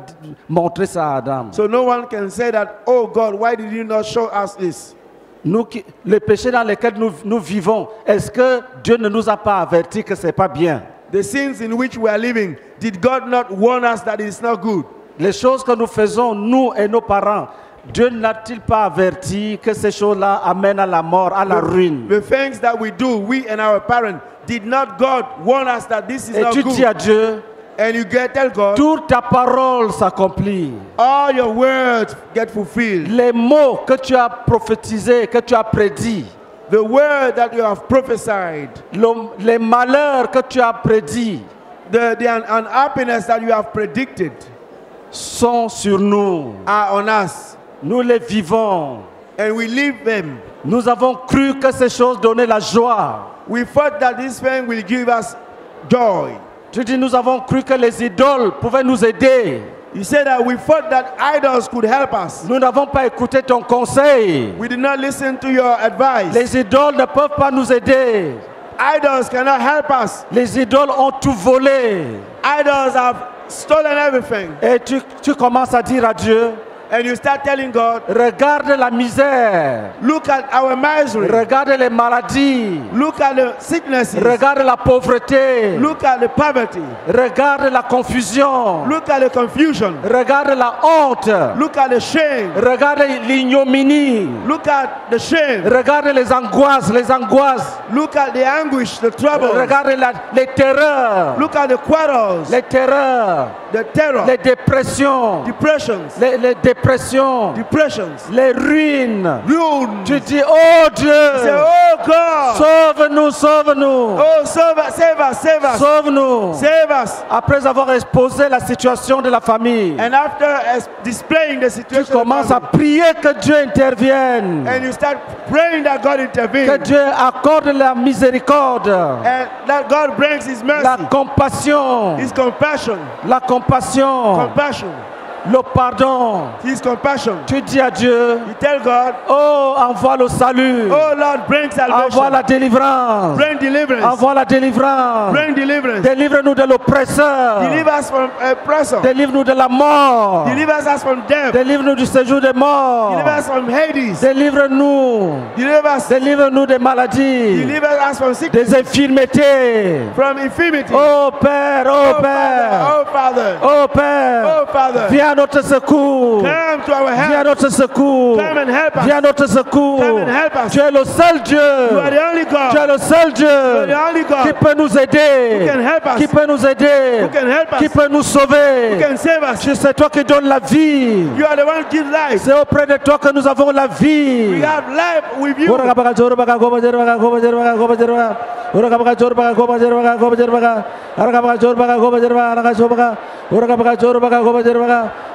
montré ça à Adam So no one can say that, oh God, why did you not show us this? Nous, les péchés dans lesquels nous, nous vivons, est-ce que Dieu ne nous a pas avertis que ce n'est pas bien? The sins in which we are living, did God not warn us that it's not good? Les choses que nous faisons, nous et nos parents, Dieu n'a-t-il pas averti que ces choses-là amènent à la mort, à la ruine? The things that we do, we and our parents, did not God warn us that this is Et not tu dis à? Dieu, And you get tell God, toute ta parole s'accomplit. all your words get fulfilled. Les mots que tu as prophétisés, que tu as prédits, The word that you have prophesied, le- les malheurs que tu as prédits the, the un- unhappiness that you have predicted sont sur nous. are on us. Nous les vivons. And we live them. Nous avons cru que ces choses donnaient la joie. We thought that this thing will give us joy. Tu dis, nous avons cru que les idoles pouvaient nous aider. You said that we thought that idols could help us. Nous n'avons pas écouté ton conseil. We did not listen to your advice. Les idoles ne peuvent pas nous aider. Idols cannot help us. Les idoles ont tout volé. Idols have stolen everything. Et tu, tu commences à dire à Dieu, and you start telling God, Regarde la misère. look at our misery, Regarde les maladies. look at the sicknesses, Regarde la pauvreté. look at the poverty, Regarde la confusion. look at the confusion, Regarde la honte. look at the shame, Regarde l'ignominie. look at the shame, Regarde les angoisses, les angoisses. look at the anguish, the trouble, Regarde la- les terreurs. look at the quarrels, Les terreurs. the terror, Les dépressions. depressions, Les, les dépressions. Depressions, Les ruines. ruin. Tu dis, oh Dieu, oh sauve-nous, sauve-nous. oh save us, save us, save us, Sauve-nous. save us. Après avoir exposé la situation de la famille, And after displaying the tu situation, the commences à prier que Dieu intervienne. and you start praying that God Que intervenes, Dieu accorde la miséricorde, and that God brings His mercy, la compassion, His compassion, la compassion, compassion, le pardon. His compassion. Tu dis à Dieu, You tell God, oh, envoie le salut, Oh Lord, bring envoie salvation, la délivrance, bring deliverance, envoie la délivrance. bring deliverance. Délivre-nous de l'oppresseur, Deliver us from oppressor. délivre-nous de la mort, Deliver us from death. délivre-nous du séjour des morts, Deliver us from Hades. délivre-nous, Deliver us, délivre-nous des maladies, deliver us from sickness, des infirmités. from infirmity. Oh Père, oh Oh Father, Père, oh Father, oh Père, oh Father, viens notre secours. come to our Viens à help. notre secours. Come and help us. Viens à notre secours. Come and help us. Tu es le seul Dieu. You are the only Tu es God le seul Dieu You are the only God qui peut nous aider. who can help us. Qui peut nous aider. Who can help us. Qui peut nous who can save us. C'est toi qui donnes la vie. You are the one who gives life. C'est auprès de toi que nous avons la We have life with you. Ora kabaka joro baka goba goba goba jero baka. Ora joro baka goba jero baka goba jero baka. Ara kabaka joro baka goba jero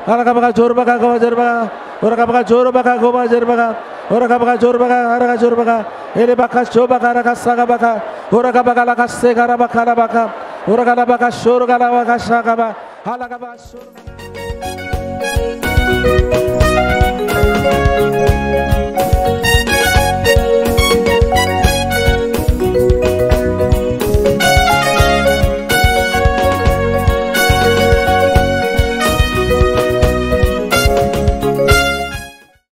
Arakabaka Chorbaka Kova Jerbaka, Orakabaka Chorbaka Kova Jerbaka, Orakabaka Chorbaka, Araka Chorbaka, Elebaka Chobaka, Araka Sagabaka, Orakabaka Laka Segarabaka Rabaka, Orakalabaka Shorgalabaka Shagaba, Halakaba Shorgaba.